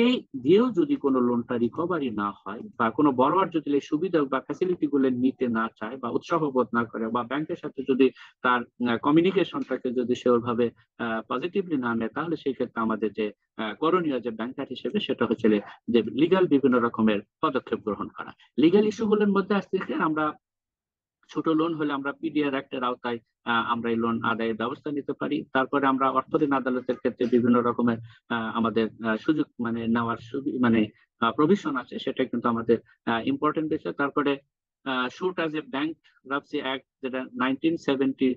এই দিয়েও যদি কোনো লোনটা রিকভারি না হয় বা কোনো বড়োয়ার যদি এই সুবিধা বা ফ্যাসিলিটি গুলো নিতে না চায় বা উৎসাহ বোধ না করে বা ব্যাংকের সাথে যদি তার কমিউনিকেশনটাকে যদি সে ওইভাবে পজিটিভলি না নেয়, তাহলে সেই ক্ষেত্রে আমাদের যে করণীয় যে ব্যাংকার হিসেবে সেটা হচ্ছে যে লিগাল বিভিন্ন রকমের পদক্ষেপ গ্রহণ করা। লিগাল ইস্যু গুলোর মধ্যে আসতে আমরা ছোট লোন হলে আমরা পিডিআর অ্যাক্টের আওতায় আমরা এই লোন আদায়ের ব্যবস্থা নিতে পারি। তারপরে আমরা অর্থ ঋণ আদালতের ক্ষেত্রে বিভিন্ন রকমের আমাদের সুযোগ মানে নেওয়ার মানে প্রভিশন আছে, সেটা কিন্তু আমাদের ইম্পর্টেন্ট বিষয়। তারপরে suit as a bankruptcy act যেটা নাইনটিন সেভেন্টি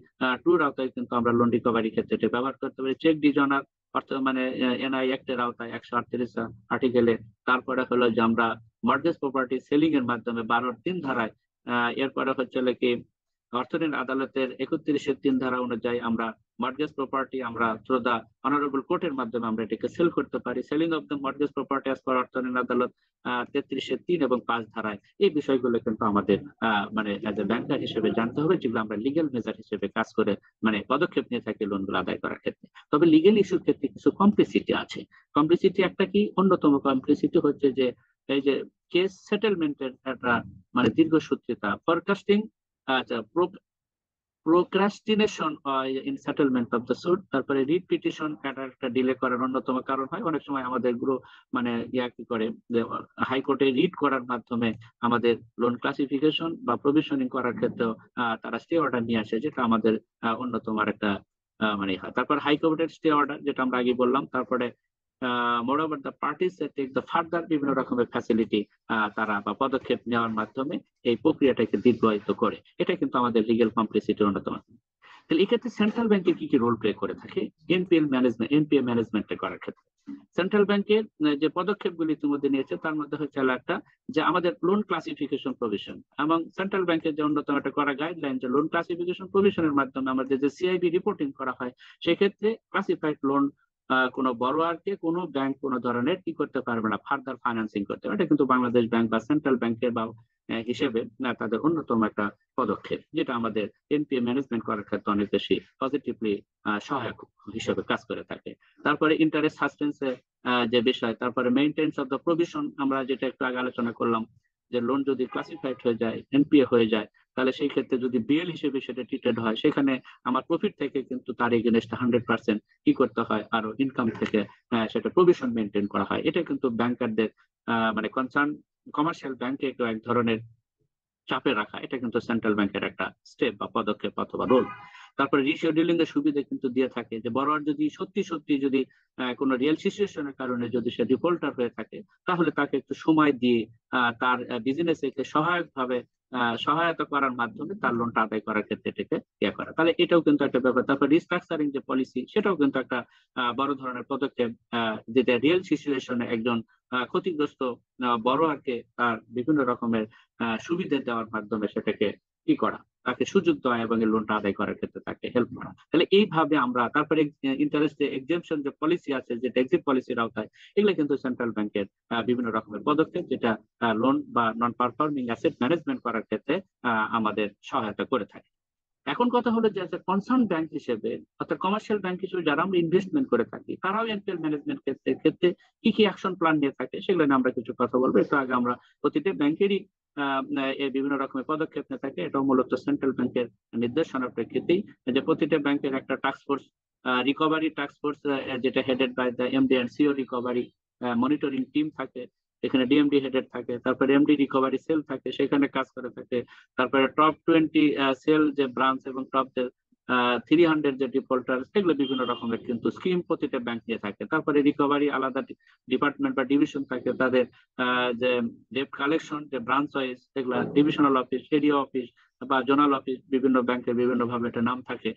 টুর আওতায় কিন্তু আমরা লোন রিকভারি ক্ষেত্রে এটা ব্যবহার করতে পারি। চেক ডিজনার অর্থ মানে এনআই অ্যাক্টের আওতায় একশো আটত্রিশ আর্টিকেলে তারপরে হলো যে আমরা মর্গেজ প্রপার্টি সেলিং এর মাধ্যমে বারোর তিন ধারায় এরপরে হচ্ছে কি, অর্থঋণ আদালতের একত্রিশের তিন ধারা অনুযায়ী আমরা মর্গেজ প্রপার্টি আমরা থ্রু দা অনারেবল কোর্টের মাধ্যমে আমরা এটাকে সেল করতে পারি। Selling of the mortgage property as per অর্থঋণ আদালত তেত্রিশের তিন এবং পাঁচ ধারায়। এই বিষয়গুলো কিন্তু আমাদের মানে অ্যাজ এ ব্যাংকার হিসেবে জানতে হবে, যেগুলো আমরা লিগেল মেজার হিসেবে কাজ করে মানে পদক্ষেপ নিয়ে থাকি লোনগুলো আদায় করার ক্ষেত্রে। তবে লিগেল ইস্যুর ক্ষেত্রে কিছু কমপ্লিসিটি আছে। কমপ্লিসিটি একটা কি? অন্যতম কমপ্লিসিটি হচ্ছে যে, এই যে কেস সেটেলমেন্টের একটা মানে দীর্ঘসূত্রিতা ফরকাস্টিং আচ্ছা procrastination in settlement of the suit তারপরে রিট পিটিশন একটা ডিলে করার অন্যতম কারণ হয়। অনেক সময় আমাদের গ্রো মানে ইয়া কি করে হাইকোর্টে রিট করার মাধ্যমে আমাদের লোন ক্লাসিফিকেশন বা প্রভিশনিং করার ক্ষেত্রেও আহ, তারা স্টে অর্ডার নিয়ে আসে যেটা আমাদের অন্যতম একটা মানে হয়। তারপর হাইকোর্টের স্টে অর্ডার যেটা আমরা আগে বললাম। তারপরে moreover the parties the further বিভিন্ন রকমের ফ্যাসিলিটি তারা বা পদক্ষেপ নেওয়ার মাধ্যমে এই প্রক্রিয়াটাকে দীর্ঘায়িত করে। এটা কিন্তু আমাদের লিগেল কমপ্লিসিটির অন্যতম। তাহলে এক্ষেত্রে সেন্ট্রাল ব্যাংকে কি কি রোল প্লে করে থাকে? এনপিএল ম্যানেজমেন্ট এনপিএ ম্যানেজমেন্ট করার ক্ষেত্রে। সেন্ট্রাল ব্যাংকের যে পদক্ষেপগুলি ইতিমধ্যে নিয়েছে, তার মধ্যে হচ্ছে একটা যে আমাদের লোন ক্লাসিফিকেশন প্রভিশন এবং সেন্ট্রাল ব্যাংকের যে অন্যতম একটা করা গাইডলাইন যে লোন ক্লাসিফিকেশন প্রভিশনের মাধ্যমে আমাদের যে সিআইবি রিপোর্টিং করা হয়, সেক্ষেত্রে ক্লাসিফাইড লোন কোনো বড়োয়ারকে কোনো ব্যাংক কোনো ধরনের কি করতে পারবে না ফার্দার ফাইন্যান্সিং করতে পারবে এটা কিন্তু বাংলাদেশ ব্যাংক বা সেন্ট্রাল ব্যাংকের বা হিসেবে তাদের অন্যতম একটা পদক্ষেপ, যেটা আমাদের এনপিএ ম্যানেজমেন্ট করার ক্ষেত্রে অনেক বেশি পজিটিভলি সহায়ক হিসেবে কাজ করে থাকে। তারপরে ইন্টারেস্ট সাসপেন্সের যে বিষয়, তারপরে মেইনটেন্স অফ দ্য প্রভিশন আমরা যেটা একটু আগে আলোচনা করলাম, যে লোন যদি ক্লাসিফাইড হয়ে যায় এনপিএ হয়ে যায় তাহলে সেই ক্ষেত্রে যদি বিএল হিসেবে সেটা ট্রিটেড হয় সেখানে আমার প্রফিট থেকে কিন্তু তার এগেনস্ট হান্ড্রেড পার্সেন্ট কি করতে হয়? আরও ইনকাম থেকে আহ, সেটা প্রভিশন মেনটেন করা হয়। এটা কিন্তু ব্যাংকারদের মানে কনসার্ন কমার্শিয়াল ব্যাংকে একটু এক ধরনের চাপে রাখা। এটা কিন্তু সেন্ট্রাল ব্যাংকের একটা স্টেপ বা পদক্ষেপ অথবা রোল তারপরে রিশিডিউলিং এর সুবিধা কিন্তু দিয়ে থাকে যে বড়োয়ার যদি সত্যি সত্যি যদি কোনো রিয়েল সিচুয়েশনের কারণে যদি সে ডিফল্টার হয়ে থাকে তাহলে তাকে একটু সময় দিয়ে তার বিজনেস সহায়ক ভাবে সহায়তা করার মাধ্যমে তার লোনটা আদায় করার ক্ষেত্রে এটাকে ইয়ে করা। তাহলে এটাও কিন্তু একটা ব্যাপার। তারপর রিস্ট্রাকচারিং যে পলিসি সেটাও কিন্তু একটা বড় ধরনের পদক্ষেপ। যেটা রিয়েল সিচুয়েশনে একজন ক্ষতিগ্রস্ত বড় আরকে তার বিভিন্ন রকমের সুবিধা দেওয়ার মাধ্যমে সেটাকে কি করা। তাকে সুযোগ দেওয়া এবং এই লোনটা আদায় করার ক্ষেত্রে তাকে হেল্প করা। তাহলে এইভাবে আমরা তারপরে ইন্টারেস্ট এক্সেমশন যে পলিসি আছে, যে এক্সিট পলিসির আওতায়, এগুলো কিন্তু সেন্ট্রাল ব্যাংকের বিভিন্ন রকমের পদক্ষেপ যেটা লোন বা নন পারফর্মিং অ্যাসেট ম্যানেজমেন্ট করার ক্ষেত্রে আমাদের সহায়তা করে থাকে। এখন কথা হলো যে কনসার্ন ব্যাংক হিসেবে, অর্থাৎ কমার্শিয়াল ব্যাংক হিসেবে যারা আমরা ইনভেস্টমেন্ট করে থাকি, তারাও এনপিএল ম্যানেজমেন্ট ক্ষেত্রে ক্ষেত্রে কি কি অ্যাকশন প্ল্যান নিয়ে থাকে সেগুলো নিয়ে আমরা কিছু কথা বলব। একটু আগে আমরা প্রতিটা ব্যাংকেরই বিভিন্ন রকমের পদক্ষেপ নিয়ে থাকে। এটাও মূলত সেন্ট্রাল ব্যাংকের নির্দেশনার প্রেক্ষিতেই যে প্রতিটা ব্যাংকের একটা task force recovery task force যেটা headed by the MD and CO recovery monitoring team থাকে। এখানে ডিএমডি হেডেড থাকে, তারপরে এমডি রিকভারি সেল থাকে, সেখানে কাজ করে থাকে, তারপরে টপ টোয়েন্টি সেল যে ব্রাঞ্চ এবং টপ যে থ্রি হান্ড্রেড যে ডিফল্টার সেগুলো বিভিন্ন রকমের কিন্তু স্কিম প্রতিটা ব্যাংক নিয়ে থাকে। তারপরে রিকভারি আলাদা ডিপার্টমেন্ট বা ডিভিশন থাকে, তাদের যে ডেপ কালেকশন যে ব্রাঞ্চ ওয়াইজ সেগুলো ডিভিশনাল অফিস এরিয়া অফিস বা জোনাল অফিস বিভিন্ন ব্যাংকের বিভিন্ন ভাবে একটা নাম থাকে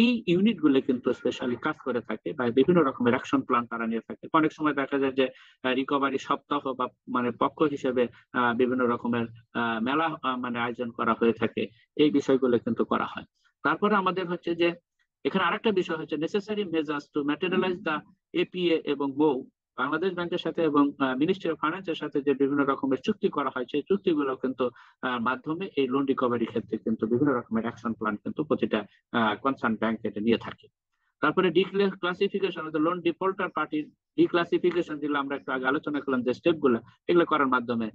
এই ইউনিটগুলো কিন্তু স্পেশালি কাজ করে থাকে বা বিভিন্ন রকমের অ্যাকশন প্ল্যান তারা নিয়ে থাকে। অনেক সময় দেখা যায় যে রিকভারি সপ্তাহ বা মানে পক্ষ হিসেবে বিভিন্ন রকমের মেলা মানে আয়োজন করা হয়ে থাকে, এই বিষয়গুলো কিন্তু করা হয়। তারপরে আমাদের হচ্ছে যে, এখানে আরেকটা বিষয় হচ্ছে necessary measures to materialise the APA এবং বউ। বাংলাদেশ ব্যাংকের সাথে এবং মিনিস্ট্রি অফ ফাইন্যান্সের সাথে যে বিভিন্ন রকমের চুক্তি করা হয়, সেই চুক্তিগুলো কিন্তু মাধ্যমে এই লোন রিকভারি ক্ষেত্রে কিন্তু বিভিন্ন রকমের অ্যাকশন প্ল্যান কিন্তু প্রতিটা কনসার্ন ব্যাংক এটা নিয়ে থাকে। তারপরে ডিক্লাসিফিকেশন লোন ডিফল্টার পার্টির ডিক্লাসিফিকেশন যেগুলো আমরা একটু আগে আলোচনা করলাম, যে স্টেপগুলো, এগুলো করার মাধ্যমে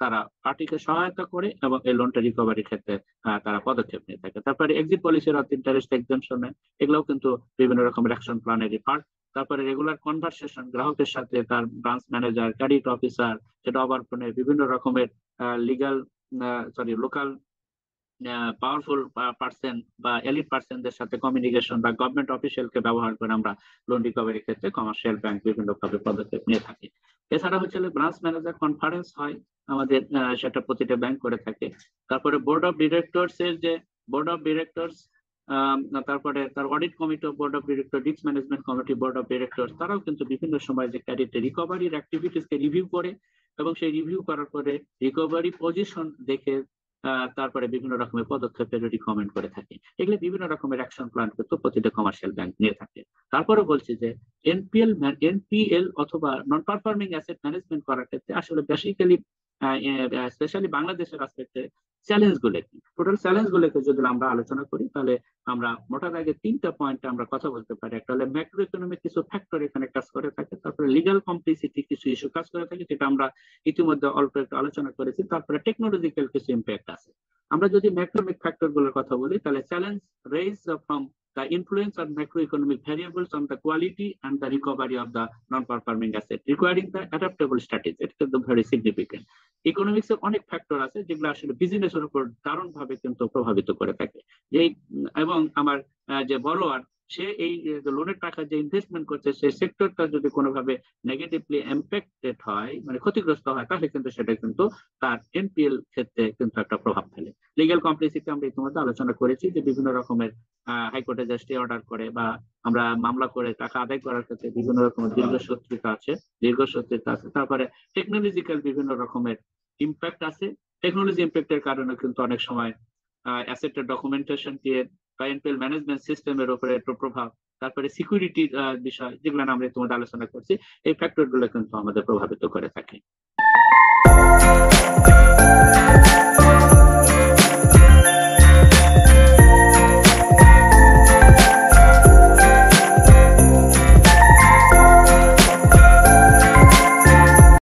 তারা পার্টিকে সহায়তা করে এবং এই লোনটা রিকভারির ক্ষেত্রে তারা পদক্ষেপ নিয়ে থাকে। তারপরে এক্সিট পলিসির অর্থ ইন্টারেস্ট এক্সামশন এগুলোও কিন্তু বিভিন্ন রকমের অ্যাকশন প্ল্যানের পার্ট তারপরে রেগুলার কনভারসেশন গ্রাহকের সাথে তার ব্রাঞ্চ ম্যানেজার ক্রেডিট অফিসার সেটা ওভার ফোনে বিভিন্ন রকমের legal sorry local powerful person বা এলিট পার্সনদের সাথে কমিউনিকেশন বা গভর্নমেন্ট অফিসিয়ালকে ব্যবহার করে আমরা লোন রিকভারির ক্ষেত্রে কমার্শিয়াল ব্যাংক বিভিন্ন ভাবে পদক্ষেপ নিয়ে থাকি। এছাড়া হচ্ছে ব্রাঞ্চ ম্যানেজার কনফারেন্স হয়, আমাদের সেটা প্রতিটা ব্যাংক করে থাকে। তারপরে বোর্ড অফ ডিরেক্টরস এর যে বোর্ড অফ ডিরেক্টরস তারপরে তার audit committee board of director risk management committee board of director তারাও কিন্তু বিভিন্ন সময় যে ক্যারিট রিকভারির অ্যাক্টিভিটিসকে রিভিউ করে এবং সেই রিভিউ করার পরে রিকভারি পজিশন দেখে তারপরে বিভিন্ন রকমের পদক্ষেপের রিকমেন্ড করে থাকে। এগুলো বিভিন্ন রকমের অ্যাকশন প্ল্যান কিন্তু প্রতিটা কমার্শিয়াল ব্যাংক নিয়ে থাকে। তারপরে বলছে যে এনপিএল এনপিএল অথবা নন পারফর্মিং অ্যাসেট ম্যানেজমেন্ট করার ক্ষেত্রে আসলে বেসিক্যালি স্পেশালি বাংলাদেশের আসপেক্টে চ্যালেঞ্জগুলো কি? টোটাল চ্যালেঞ্জ গুলোকে যদি আমরা আলোচনা করি, তাহলে আমরা মোটা দাগে তিনটা পয়েন্টে আমরা কথা বলতে পারি। একটা হলে ম্যাক্রো ইকোনমিক কিছু ফ্যাক্টর এখানে কাজ করে থাকে, তারপরে লিগাল কমপ্লিসিটি কিছু ইস্যু কাজ করে থাকে, যেটা আমরা ইতিমধ্যে অল্প একটু আলোচনা করেছি। তারপরে টেকনোলজিক্যাল কিছু ইম্প্যাক্ট আছে। আমরা যদি ম্যাক্রোমিক ফ্যাক্টরগুলোর কথা বলি, তাহলে challenge raise from the influence of macroeconomic variables on the quality and the recovery of the non-performing asset, requiring the adaptable strategy. It is very significant. Economics এর অনেক ফ্যাক্টর আছে যেগুলো আসলে বিজনেসের উপর দারুণ ভাবে কিন্তু প্রভাবিত করে থাকে যে এবং আমার যে বড়োয়ার সে এই লোনের টাকা যে ইনভেস্টমেন্ট করছে সেই সেক্টরটা যদি কোনোভাবে নেগেটিভলি ইম্প্যাক্টেড হয় মানে ক্ষতিগ্রস্ত হয়, তাহলে কিন্তু সেটা কিন্তু তার এনপিএল ক্ষেত্রে কিন্তু একটা প্রভাব ফেলে। লিগেল কমপ্লেক্সিটি আমরা ইতিমধ্যে আলোচনা করেছি যে বিভিন্ন রকমের হাইকোর্টে যে স্টে অর্ডার করে বা আমরা মামলা করে টাকা আদায় করার ক্ষেত্রে বিভিন্ন রকমের দীর্ঘ শত্রুতা আছে, দীর্ঘ শত্রুতা আছে। তারপরে টেকনোলজিক্যাল বিভিন্ন রকমের ইম্প্যাক্ট আছে। টেকনোলজি ইম্প্যাক্টের কারণে কিন্তু অনেক সময় অ্যাসেটের ডকুমেন্টেশন দিয়ে এনপিএল ম্যানেজমেন্ট সিস্টেমের উপরে একটু প্রভাব, তারপরে সিকিউরিটি বিষয়, যেগুলো আমরা তোমাদের আলোচনা করছি, এই ফ্যাক্টরগুলো কিন্তু আমাদের প্রভাবিত করে থাকে।